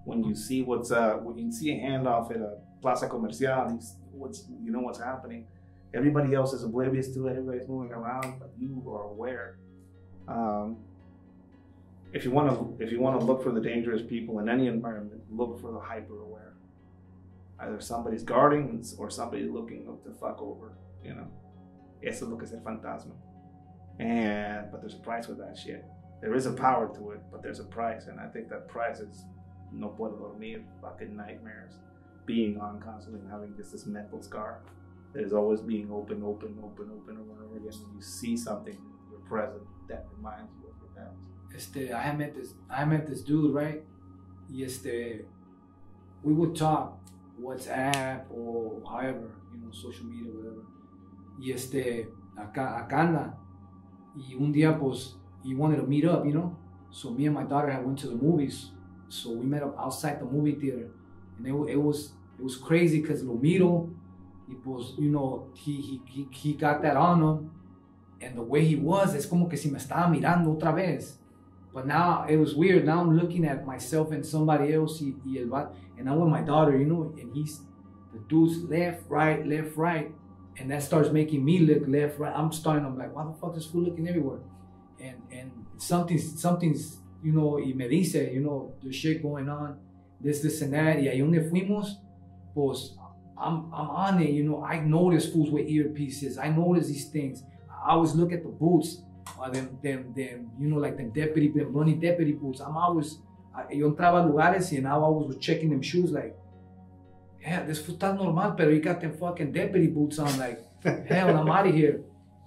When you see what's, uh, when you see a handoff at a plaza comercial, you, what's, you know what's happening. Everybody else is oblivious to it. Everybody's moving around, but you are aware. Um, if you want to, if you want to look for the dangerous people in any environment, look for the hyper aware. Either somebody's guarding or somebody's looking to fuck over. You know, eso es lo que es el fantasma. And but there's a price with that shit. There is a power to it, but there's a price, and I think that price is no puedo dormir, fucking nightmares, being on constantly and having just this mental scar. that is always being open, open, open, open over and over again. When you see something, you're present, that reminds you of your past. este, I met this, I met this dude, right? Y este, we would talk WhatsApp or however, you know, social media, whatever. Y este, acá, acá anda. Y un día, pues, he wanted to meet up, you know? So me and my daughter had went to the movies. So we met up outside the movie theater. And it, it was, it was crazy because lo miro. Y pues, you know, he, he, he, he got that on him. And the way he was, it's como que si me estaba mirando otra vez. But now it was weird. Now I'm looking at myself and somebody else, y, y el va- and I'm with my daughter, you know, and he's the dude's left, right, left, right, and that starts making me look left, right. I'm starting. I'm like, why the fuck is fool looking everywhere? And and something's something's you know, y me dice, you know, the shit going on, this, this, and that. Y ahí donde fuimos, pues I'm I'm on it, you know. I notice fools with earpieces. I notice these things. I always look at the boots, uh, them, them, them, you know, like them deputy, them running deputy boots. I'm always, I, yo entraba a lugares y I always was checking them shoes, like, yeah, this foot está normal, pero he got them fucking deputy boots on, like, hell, I'm out of here.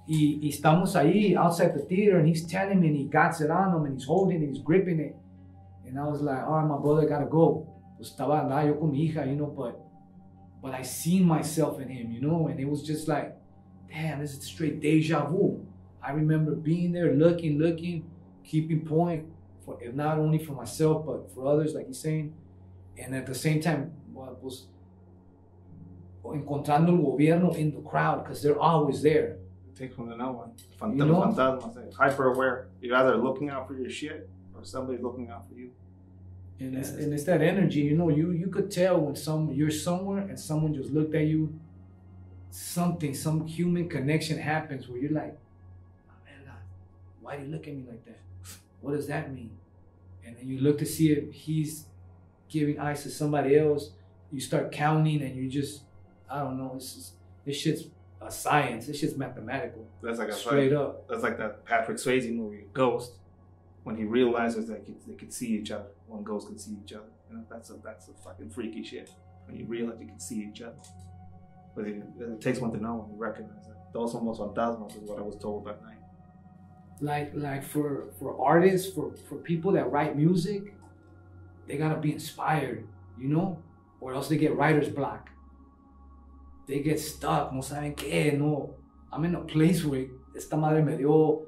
Y, y estamos ahí outside the theater, and he's telling me, and he got it on him, and he's holding it, he's gripping it. And I was like, all right, my brother gotta go. Pues estaba andaba yo con mi hija, you know, but but I seen myself in him, you know, and it was just like, damn, this is straight deja vu. I remember being there, looking, looking, keeping point for if not only for myself but for others, like he's saying, and at the same time, was encontrando el gobierno in the crowd because they're always there. It takes one to know one. Fant- You know? fantasmas, hyper aware. You're either looking out for your shit or somebody's looking out for you. And it's, and it's that energy, you know. You you could tell when some you're somewhere and someone just looked at you. Something, some human connection happens where you're like, "Ah, why do you look at me like that? What does that mean? And then you look to see if he's giving eyes to somebody else. You start counting, and you just, I don't know. It's just, this shit's a science. This shit's mathematical, That's like a straight up. That's like that Patrick Swayze movie, Ghost, when he realizes that they could see each other. One ghost could see each other. You know, that's a that's a fucking freaky shit. When you realize you can see each other. But it, it takes one to know you recognize that. Todos somos fantasmas is what I was told that night. Like like for for artists for for people that write music they gotta be inspired you know? Or else they get writer's block. They get stuck no saben qué no i'm in a place where esta madre me dio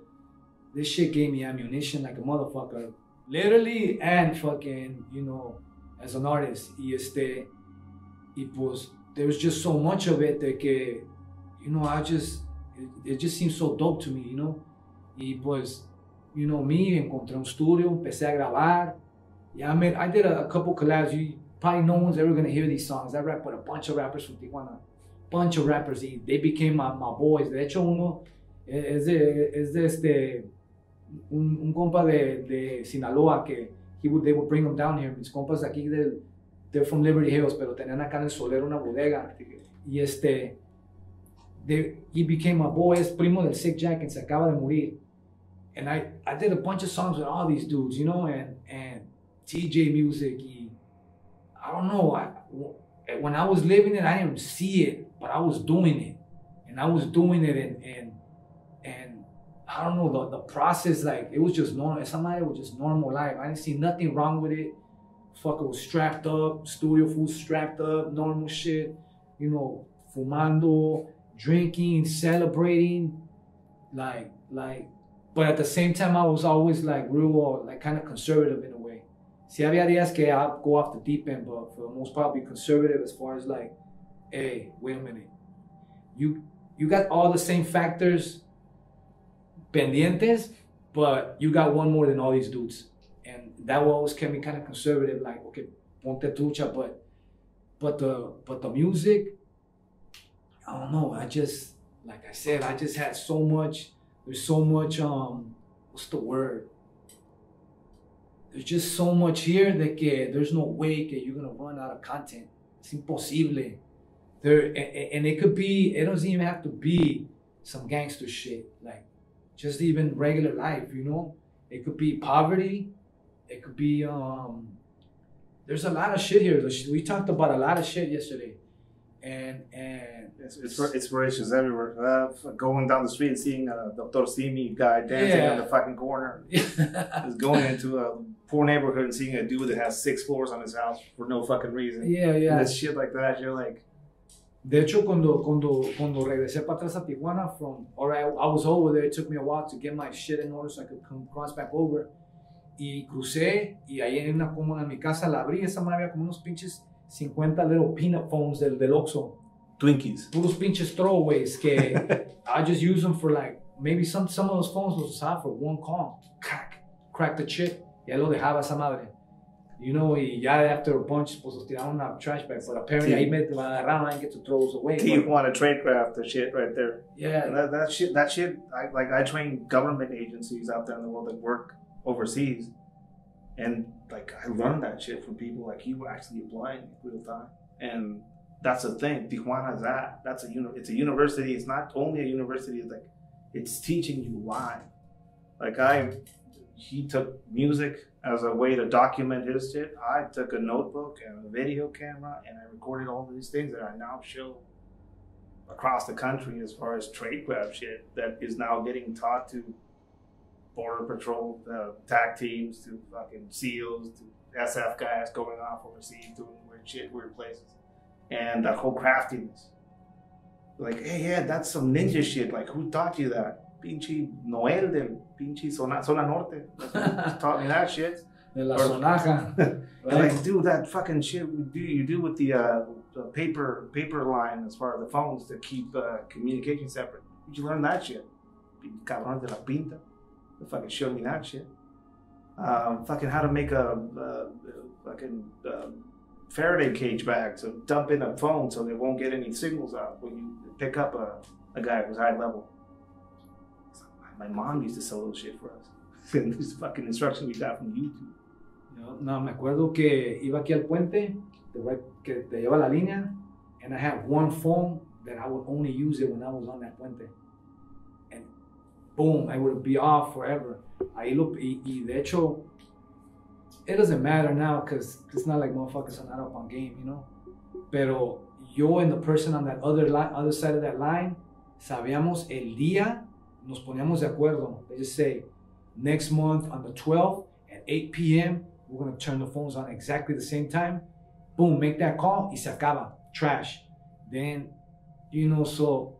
this shit gave me ammunition like a motherfucker. Literally and fucking you know as an artist. Y este y pues there was just so much of it that que you know i just it, it just seems so dope to me you know Y pues, you know me, encontré un estudio, empecé a grabar. Yeah, I made, I did a, couple collabs. You probably no one's ever gonna hear these songs. I rap with a bunch of rappers from Tijuana, bunch of rappers. Y they became my, my boys. De hecho, uno es de, es de este, un, compa de, de Sinaloa que he would, they would bring them down here. Mis compas de aquí, they're from Liberty Hills, pero tenían acá en el solero una bodega. Y este, they, he became my boy, es primo del Sick Jack, and se acaba de morir. And I, I did a bunch of songs with all these dudes, you know, and, and TJ Music. I don't know, I, when I was living it, I didn't see it, but I was doing it. And I was doing it, and, and, and I don't know, the, the process, like, it was just normal. Somebody was just normal life. I didn't see nothing wrong with it. Fucker was strapped up, studio food strapped up, normal shit, you know, fumando, drinking, celebrating, like, like, but at the same time, I was always like real, uh, like kind of conservative in a way. Si había días que I go off the deep end, but for the most part, be conservative as far as like, hey, wait a minute, you you got all the same factors pendientes, but you got one more than all these dudes, and that always kept me kind of conservative. Like, okay, ponte trucha, but but the but the music, I don't know. I just like I said, I just had so much. There's so much. Um, what's the word? There's just so much here that que there's no way that you're gonna run out of content. It's impossible. There and, and it could be. It doesn't even have to be some gangster shit. Like just even regular life. You know, it could be poverty. It could be um. There's a lot of shit here. We talked about a lot of shit yesterday, and and It's, it's inspirations everywhere. Uh, going down the street and seeing a Dr. Simi guy dancing Yeah. in the fucking corner. Just going into a poor neighborhood and seeing a dude that has six floors on his house for no fucking reason. yeah, yeah. it's shit like that. You're like, De hecho, cuando, cuando, cuando regresé para atrás a Tijuana, from, or I, I was over there, it took me a while to get my shit in order so I could come cross back over. Y crucé, y ahí en una cómoda en mi casa la abrí, esa madre había como unos pinches 50 little peanut phones del, del Oxxo. Twinkies. Puros pinches throwaways que I just use them for like, maybe some, some of those phones los usaba for one call. Crack, crack the chip, y ahí lo dejaba esa madre. You know, y ya after a bunch, pues los tiraron a trash bag, but apparently ahí me agarraron, I didn't get to throw those away. Tijuana tradecraft, the shit right there. Yeah, that, that shit, that shit, I, like I train government agencies out there in the world that work overseas, and like I learned that shit from people like you were actually applying real time, and that's the thing. Tijuana is that. That's a uni- It's a university. It's not only a university. It's like it's teaching you why. Like I, he took music as a way to document his shit. I took a notebook and a video camera, and I recorded all of these things that I now show across the country as far as tradecraft shit that is now getting taught to border patrol uh, teams to fucking SEALs to SF guys going off overseas doing weird shit, weird places, and that whole craftiness. Like, hey, yeah, that's some ninja shit. Like, who taught you that? Pinche Noel del pinche Zona, Zona Norte. That's who taught me that shit. de la sonaja. And like, dude, that fucking shit we do you do with the, uh, the paper paper line as far as the phones to keep uh, communication separate. Did you learn that shit? Cabrón de la pinta. They fucking showed me that shit. Um, fucking how to make a uh, fucking uh, Faraday cage bag to dump in a phone so they won't get any signals out when you pick up a, a guy who's high level. My mom used to sell those shit for us. These fucking instructions we got from YouTube. Yo, No, me acuerdo que iba aquí al puente, que te lleva la línea, and I had one phone that I would only use it when I was on that puente. And boom, I would be off forever. Ahí lo, y, y de hecho, it doesn't matter now because it's not like motherfuckers are not up on game, you know? Pero yo and the person on that other line, other side of that line, sabíamos el día, nos poníamos de acuerdo. They just say, next month on the 12th at 8 p.m., we're gonna turn the phones on exactly the same time. Boom, make that call, y se acaba. Trash. Then, you know, so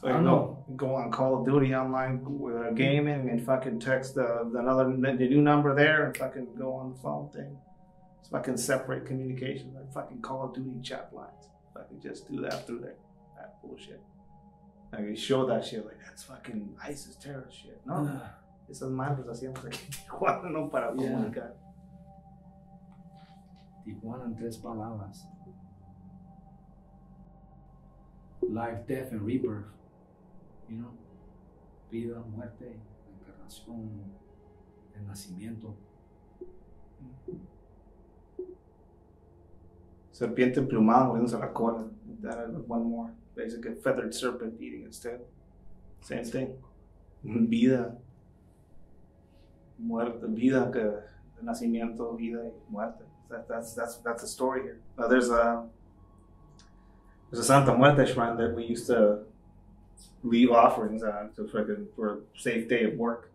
So I don't go, go on Call of Duty online uh, gaming and fucking text the, the another the new number there and fucking go on the phone thing. It's fucking separate communication like fucking Call of Duty chat lines. Fucking just do that through there. That bullshit. Like you show that shit like that's fucking ISIS terrorist shit. No, uh, esas madres hacíamos aquí en Tijuana no para Yeah. comunicar. Tijuana en tres palabras. Life, death, and rebirth. You know? Vida, muerte, encarnación, el nacimiento. Serpiente emplumada moviéndose la cola. That one more. Basically, a feathered serpent eating its tail. Same thing. Vida. Muerte. Vida, que, nacimiento, vida y muerte. That, that's, that's, that's the story here. There's a there's a Santa Muerte shrine that we used to leave offerings on to freaking for a safe day of work.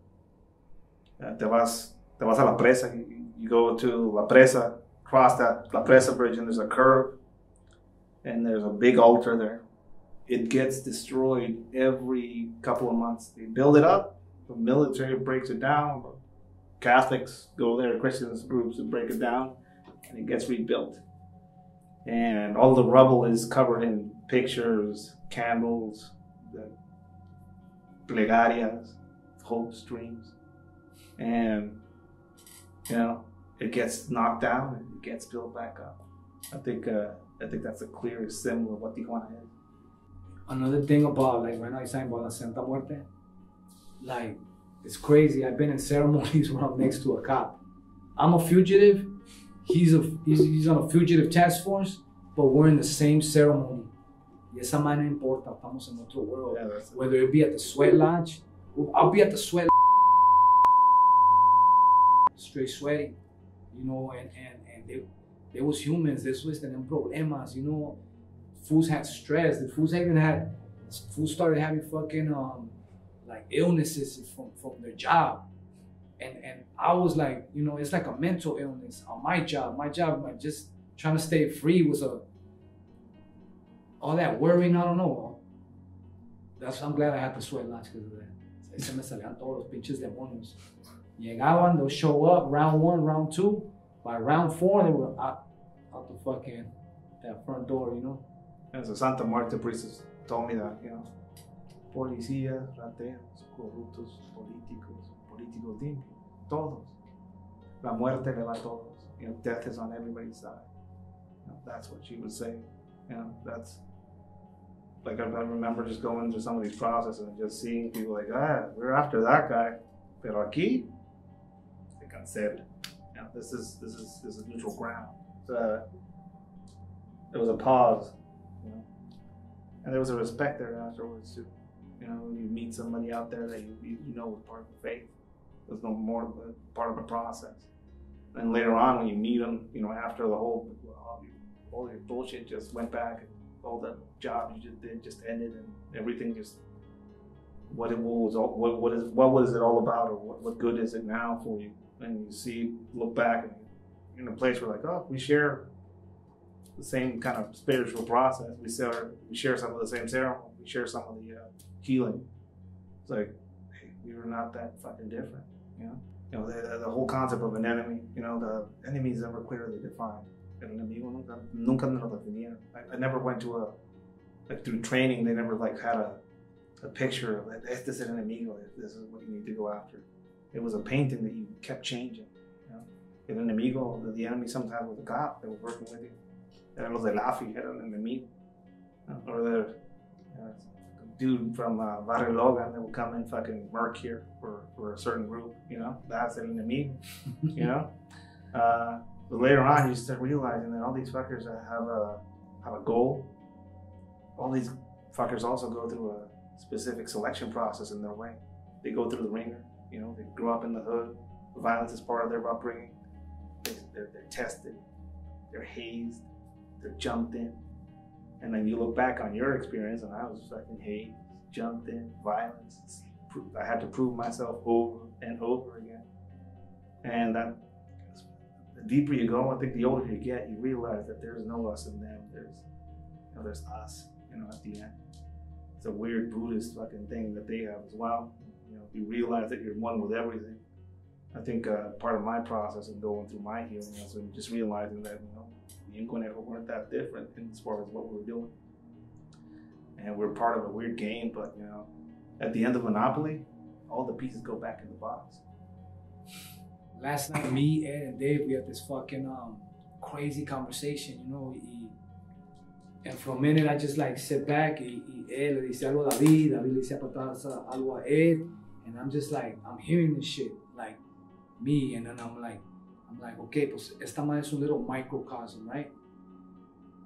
Uh, te vas te vas a la presa. You, you go to la presa, cross that La Presa Bridge, and there's a curve, and there's a big altar there. It gets destroyed every couple of months. They build it up, The military breaks it down. Catholics go there, Christians groups and break it down, and it gets rebuilt. And all the rubble is covered in pictures, candles, plegarias, hope streams, and you know it gets knocked down and it gets built back up. I think uh, I think that's the clearest symbol of what Tijuana is. Another thing about like right now you're saying about La Santa Muerte, like it's crazy. I've been in ceremonies where I'm next to a cop. I'm a fugitive. He's a he's, he's on a fugitive task force, but we're in the same ceremony. Y esa mano no importa. Estamos en otro world. Yeah, Whether it be at the sweat lodge, I'll be at the sweat straight sweating, you know, and and and they, they was humans. This was tenían problemas, you know. Fools had stress. The fools even had fools started having fucking um like illnesses from from their job. And and I was like, you know, it's like a mental illness on my job. My job, like just trying to stay free was a all that worrying. I don't know. That's I'm glad I had to sweat lodge because of uh, that. Ahí se me salían todos los pinches demonios. Llegaban, they'll show up round one, round two. By round four, they were out, out the fucking that front door, you know. And so Santa Muerte priestess told me that, you know, policías, rateros, corruptos, políticos, políticos limpios, todos. La muerte le va a todos. You know, death is on everybody's side. You know, that's what she was saying. You know, that's like I, remember just going through some of these processes and just seeing people like, ah, we're after that guy, pero aquí, se cancela. You this is this is this is neutral ground. So, there was a pause you know. And there was a respect there afterwards too. You know, you meet somebody out there that you, you, you know was part of the faith. There's no more part of the process. And later on, when you meet them, you know, after the whole all your bullshit just went back, and all the job you just did just ended, and everything just what it was all what, what is what was it all about, or what, what good is it now for you? And you see, look back, and in a place where like, oh, we share the same kind of spiritual process. We share we share some of the same ceremony. We share some of the uh, healing. It's like, hey, we were not that fucking different, you know. You know the, the whole concept of an enemy. You know the enemy is never clearly defined. El enemigo nunca nunca me lo. I, I never went to a like through training. They never like had a a picture of este es el enemigo. This is what you need to go after. It was a painting that you kept changing. You know? El enemigo, the, the enemy sometimes was a cop that was working with you eran los del AFI, eran el enemigo. Or the dude from uh, Barrio Logan that would come and fucking work here for, for a certain group, you know, that's el enemigo, you know. Uh, but later on, you start realizing that all these fuckers have a have a goal. All these fuckers also go through a specific selection process in their way. They go through the ringer, you know. They grew up in the hood. Violence is part of their upbringing. They, they're, they're tested. They're hazed they're jumped in. And then you look back on your experience, and I was fucking hate, jumped in, violence. I had to prove myself over and over again. And that, deeper you go, I think the older you get, you realize that there's no us and them. There's, you know, there's us. You know, at the end, it's a weird Buddhist fucking thing that they have as well. You know, you realize that you're one with everything. I think uh, part of my process of going through my healing is just realizing that you know me and Conejo weren't that different as far as what we were doing. And we're part of a weird game, but you know, at the end of Monopoly, all the pieces go back in the box. Last night, me, Ed, and Dave, we had this fucking um, crazy conversation, you know. And for a minute, I just like sit back Ed algo a David, David le dice algo a Ed, and I'm just like, I'm hearing this shit, like me, and then I'm like, I'm like, okay, pues esta madre es un little microcosm, right?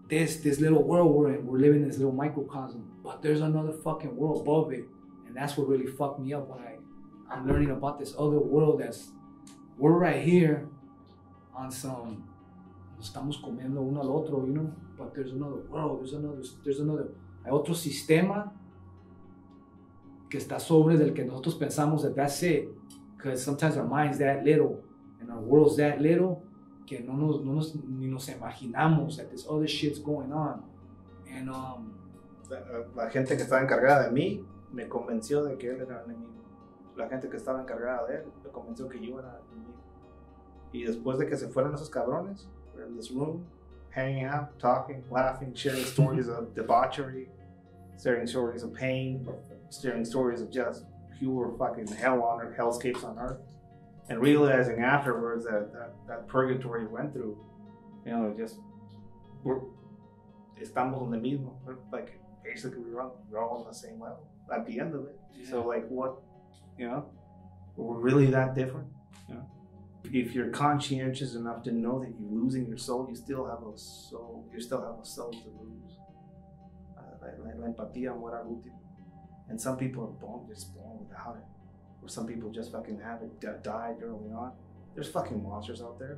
This this little world we're in, we're living in this little microcosm, but there's another fucking world above it, and that's what really fucked me up when I I'm learning about this other world that's we're right here on some estamos comiendo uno al otro, you know, but there's another world, there's another there's another hay otro sistema que está sobre del que nosotros pensamos that that's it, because sometimes our mind's that little and our world's that little que no nos, no nos, ni nos imaginamos that this other shit's going on. And, um, La, la gente que estaba encargada de mí me convenció de que él era el enemigo. La gente que estaba encargada de él lo convenció que era el enemigo. Y después de que se fueron esos cabrones, we're in this room, hanging out, talking, laughing, sharing stories of debauchery, sharing stories of pain, sharing stories of just pure fucking hell on earth, hellscapes on earth, and realizing afterwards that that, that purgatory went through, you know, just we're estamos el mismo, We're, like basically we're all, we're all on the same level at the end of it. So like what, you know, we're really that different, you know. If you're conscientious enough to know that you're losing your soul, you still have a soul. You still have a soul to lose. La, empatía muera al último. And some people are born just born without it, or some people just fucking have it di- died early on. There's fucking monsters out there.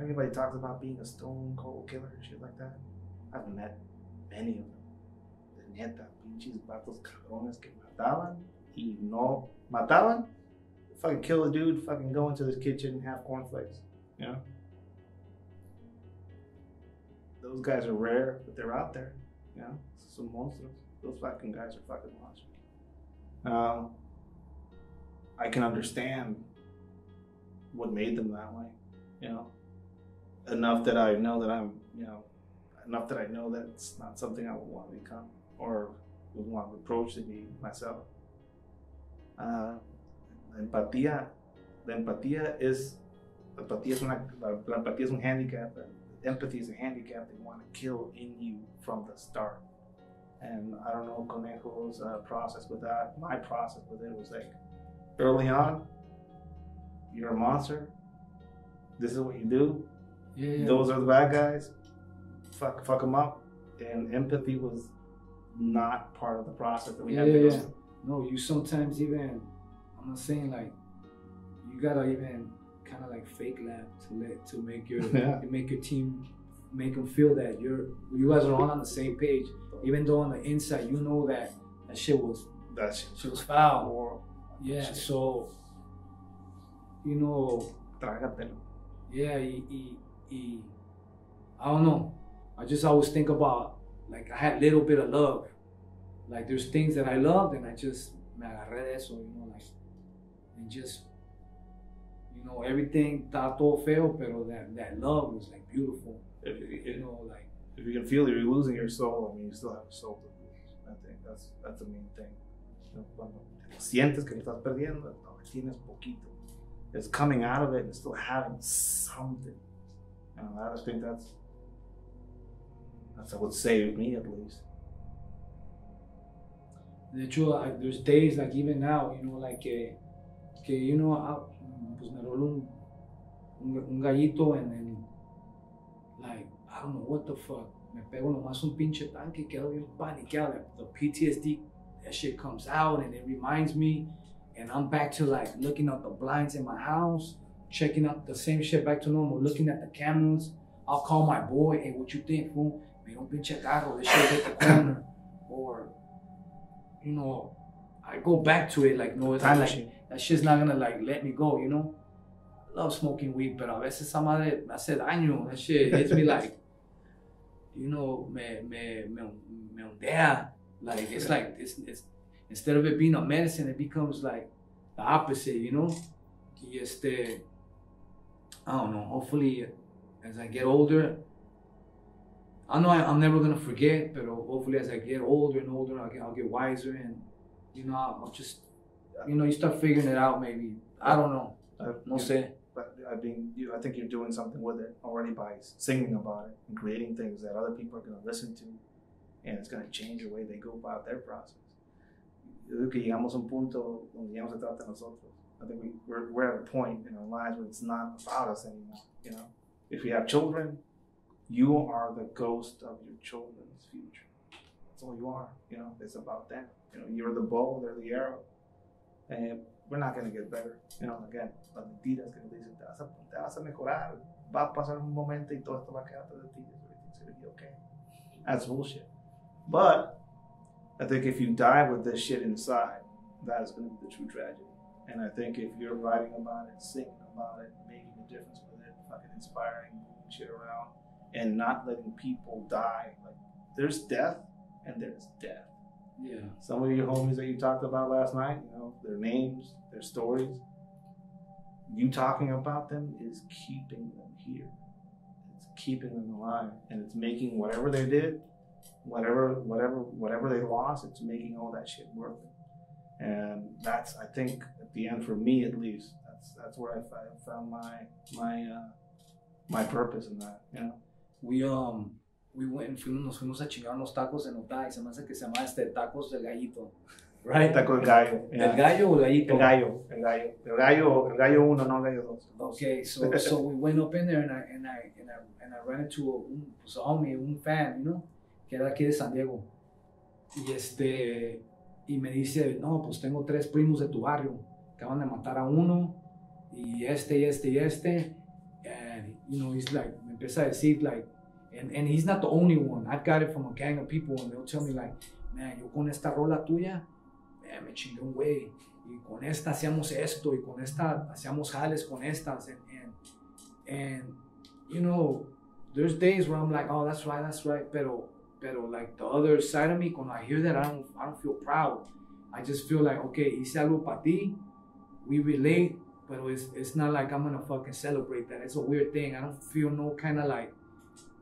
Everybody talks about being a stone cold killer and shit like that. I've met many of them. De neta, pinches vatos cabrones que mataban y no mataban. Fucking kill a dude, fucking go into this kitchen and have cornflakes. You know? Those guys are rare, but they're out there. You know? Some monsters. Those fucking guys are fucking monsters. Um, I can understand what made them that way. You know? Enough that I know that I'm, you know, enough that I know that it's not something I would want to become or would want to approach to be myself. Uh, la empatía, la empatía es, la empatía es una, la, la empatía es un handicap. Empathy is a handicap they want to kill in you from the start. And I don't know Conejo's uh, process with that. My process with it was like, early on, you're a monster. This is what you do. Yeah, yeah. Those are the bad guys. Fuck, fuck them up. And empathy was not part of the process that we yeah, had to go through. No, you sometimes even, I'm not saying like, you gotta even kind of like fake laugh to let to make your Yeah. to make your team make them feel that you're you guys are all on the same page. Even though on the inside you know that that shit was That's shit was foul. or Yeah, Shit. so you know, trágatelo. yeah, y, y, y I don't know. I just always think about like I had little bit of love. Like there's things that I loved and I just me agarré de eso, you know, like and just you know, everything está todo feo, pero that, that love was like beautiful. If, You know, like if you can feel you're losing your soul, I mean, you still have a soul to lose. I think that's that's the main thing. Cuando sientes que lo estás perdiendo, tienes poquito. It's coming out of it and still having something. Know, I think that's that's what saved me at least. De hecho, I, there's days like even now, you know, like que, que you know, I, pues me rolo un, un, un gallito and then, like, I don't know what the fuck, me pego nomás un pinche tanque y quedo bien paniqueado. Like, the PTSD, that shit comes out and it reminds me, and I'm back to like looking at the blinds in my house, checking out the same shit back to normal, looking at the cameras. I'll call my boy, hey, what you think, fool? Me un pinche carro, this shit hit the corner. Or, you know, I go back to it like, no, it's not like, that shit's not gonna like let me go, you know? I love smoking weed, pero a veces esa madre me hace daño. That shit hits me like, you know, me, me, me, me ondea. Like, it's like, it's, it's, instead of it being a medicine, it becomes like the opposite, you know? Y este, I don't know, hopefully as I get older, I know I, I'm never gonna forget, but hopefully as I get older and older, I'll get, I'll get wiser and, you know, I'll, just, you know, you start figuring it out maybe. I don't know. No you- sé. But I mean, you, I think you're doing something with it already by singing about it and creating things that other people are going to listen to, and it's going to change the way they go about their process. Yo creo que llegamos a un punto donde ya no se trata de nosotros. I think we, we're, we're at a point in our lives where it's not about us anymore. You know, if we have children, you are the ghost of your children's future. That's all you are. You know, it's about them. You know, you're the bow, they're the arrow, and we're not going to get better. You know, again, las mentiras que nos dicen, te vas, a, te vas a mejorar, va a pasar un momento y todo esto va a quedar de ti, everything's going to be okay. That's bullshit. But I think if you die with this shit inside, that is going to be the true tragedy. And I think if you're writing about it, singing about it, making a difference with it, fucking inspiring, shit around, and not letting people die, like there's death and there's death. Yeah. Some of your homies that you talked about last night, you know, their names, their stories, you talking about them is keeping them here. It's keeping them alive, and it's making whatever they did, whatever, whatever, whatever they lost, it's making all that shit worth it. And that's, I think, at the end for me at least, that's that's where I, found my my uh, my purpose in that. You know. We um we went fuimos, nos fuimos a chingar unos tacos en Otay, se me hace que se llama este tacos del gallito. Right? Taco el gallo. ¿El yeah. gallo o el gallito? El gallo, el gallo, el gallo, el gallo uno, no el gallo dos. Okay, so so we went up in there and I and I and I, and I ran into a, un, pues, a homie, un fan, you know, que era aquí de San Diego. Y este y me dice, "No, pues tengo tres primos de tu barrio, acaban de matar a uno y este y este y este." You know, he's like me decir like and, and he's not the only one. I've got it from a gang of people and they'll tell me like, "Man, yo con esta rola tuya man, me chingué un güey. Y con esta hacíamos esto, y con esta hacíamos jales con estas. And, and, and, you know, there's days where I'm like, oh, that's right, that's right. Pero, pero like the other side of me, when I hear that, I don't, I don't feel proud. I just feel like, okay, hice algo para ti. We relate, but it's, it's not like I'm gonna fucking celebrate that. It's a weird thing. I don't feel no kind of like,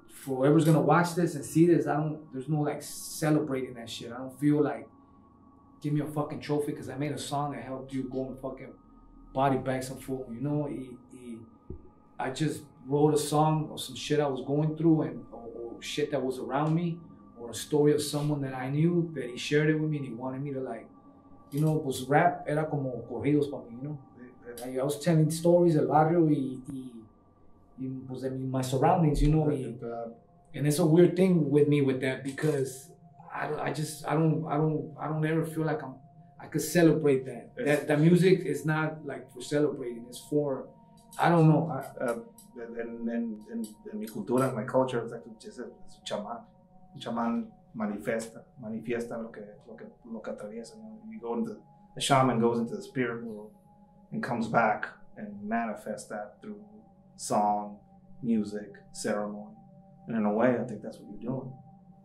for whoever's gonna watch this and see this, I don't, there's no like celebrating that shit. I don't feel like, give me a fucking trophy because I made a song that helped you go and fucking body bag some food, you know? he, he, I just wrote a song or some shit I was going through and or, or shit that was around me or a story of someone that I knew that he shared it with me and he wanted me to like, you know, pues rap era como corridos para mí, you know? I was telling stories del barrio y, y, y pues mi, my surroundings, you know? Y, and it's a weird thing with me with that because I, I just I don't I don't I don't ever feel like I'm I could celebrate that. That the music is not like for celebrating. It's for I don't know. I, uh, en, en, en, en mi cultura, my culture, it's like es un chamán. Chamán manifiesta, manifiesta lo que, lo que, lo que atraviesa. You, know? you go into, the shaman goes into the spirit world and comes back and manifests that through song, music, ceremony. And in a way, I think that's what you're doing.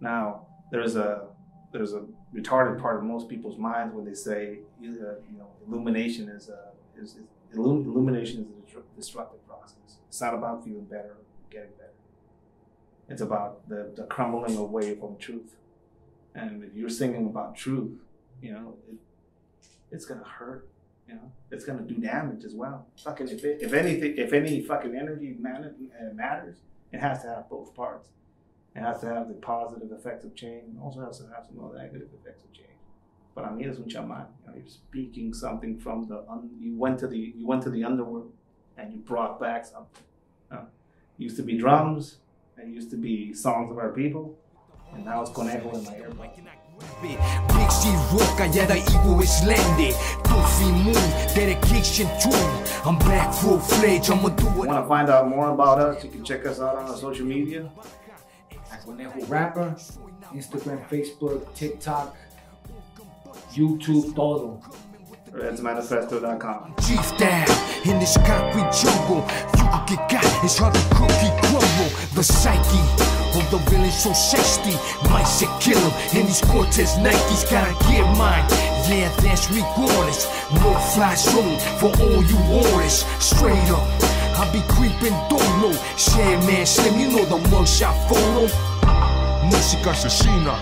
Now, there's a there's a retarded part of most people's minds when they say, uh, you know, illumination is a is, is illum- illumination is a destru- destructive process. It's not about feeling better, getting better. It's about the, the crumbling away from truth. And if you're singing about truth, you know, it, it's gonna hurt. You know, it's gonna do damage as well. Fucking if it, if anything, if any fucking energy uh, matters, it has to have both parts. It has to have the positive effects of change, and also has to have some of the negative effects of change. But I'm here as un chamán. You know, you're speaking something from the un, you went to the you went to the underworld and you brought back something. You know, used to be drums, and used to be songs of our people, and now it's conejo in my earbuds. Big C Rock, callada ego is landed. Goofy Moon, dedication to. I'm back full fledged, I'ma do it. want to find out more about us, you can check us out on our social media. Conejo Rapper, Instagram, Facebook, TikTok, YouTube, todo. Eds manifesto.com. Chief down in this concrete jungle. You can get got, it's hard to cookie crumble. The psyche of the villain so sexy. Might say kill him in these Cortez Nikes. Gotta get mine. Yeah, that's regardless. No fly zone for all you orders. Straight up. I be creeping dolo. Share man slim, you know the mugshot photo. Música asesina.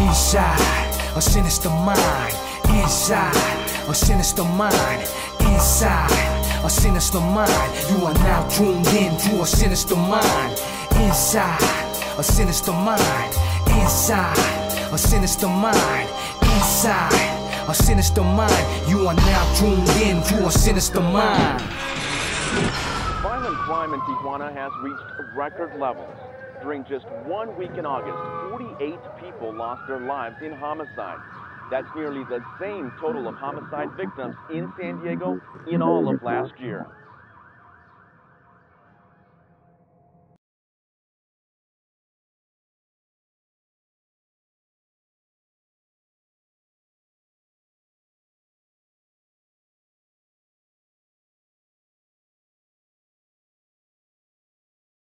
Inside, a sinister mind. Inside, a sinister mind. Inside, a sinister mind. You are now tuned in to a sinister mind. Inside, a sinister mind. Inside, a sinister mind. Inside, a sinister mind. You are now tuned in to a sinister mind. Violent crime in Tijuana has reached record levels. During just one week in August, 48 people lost their lives in homicide. That's nearly the same total of homicide victims in San Diego in all of last year.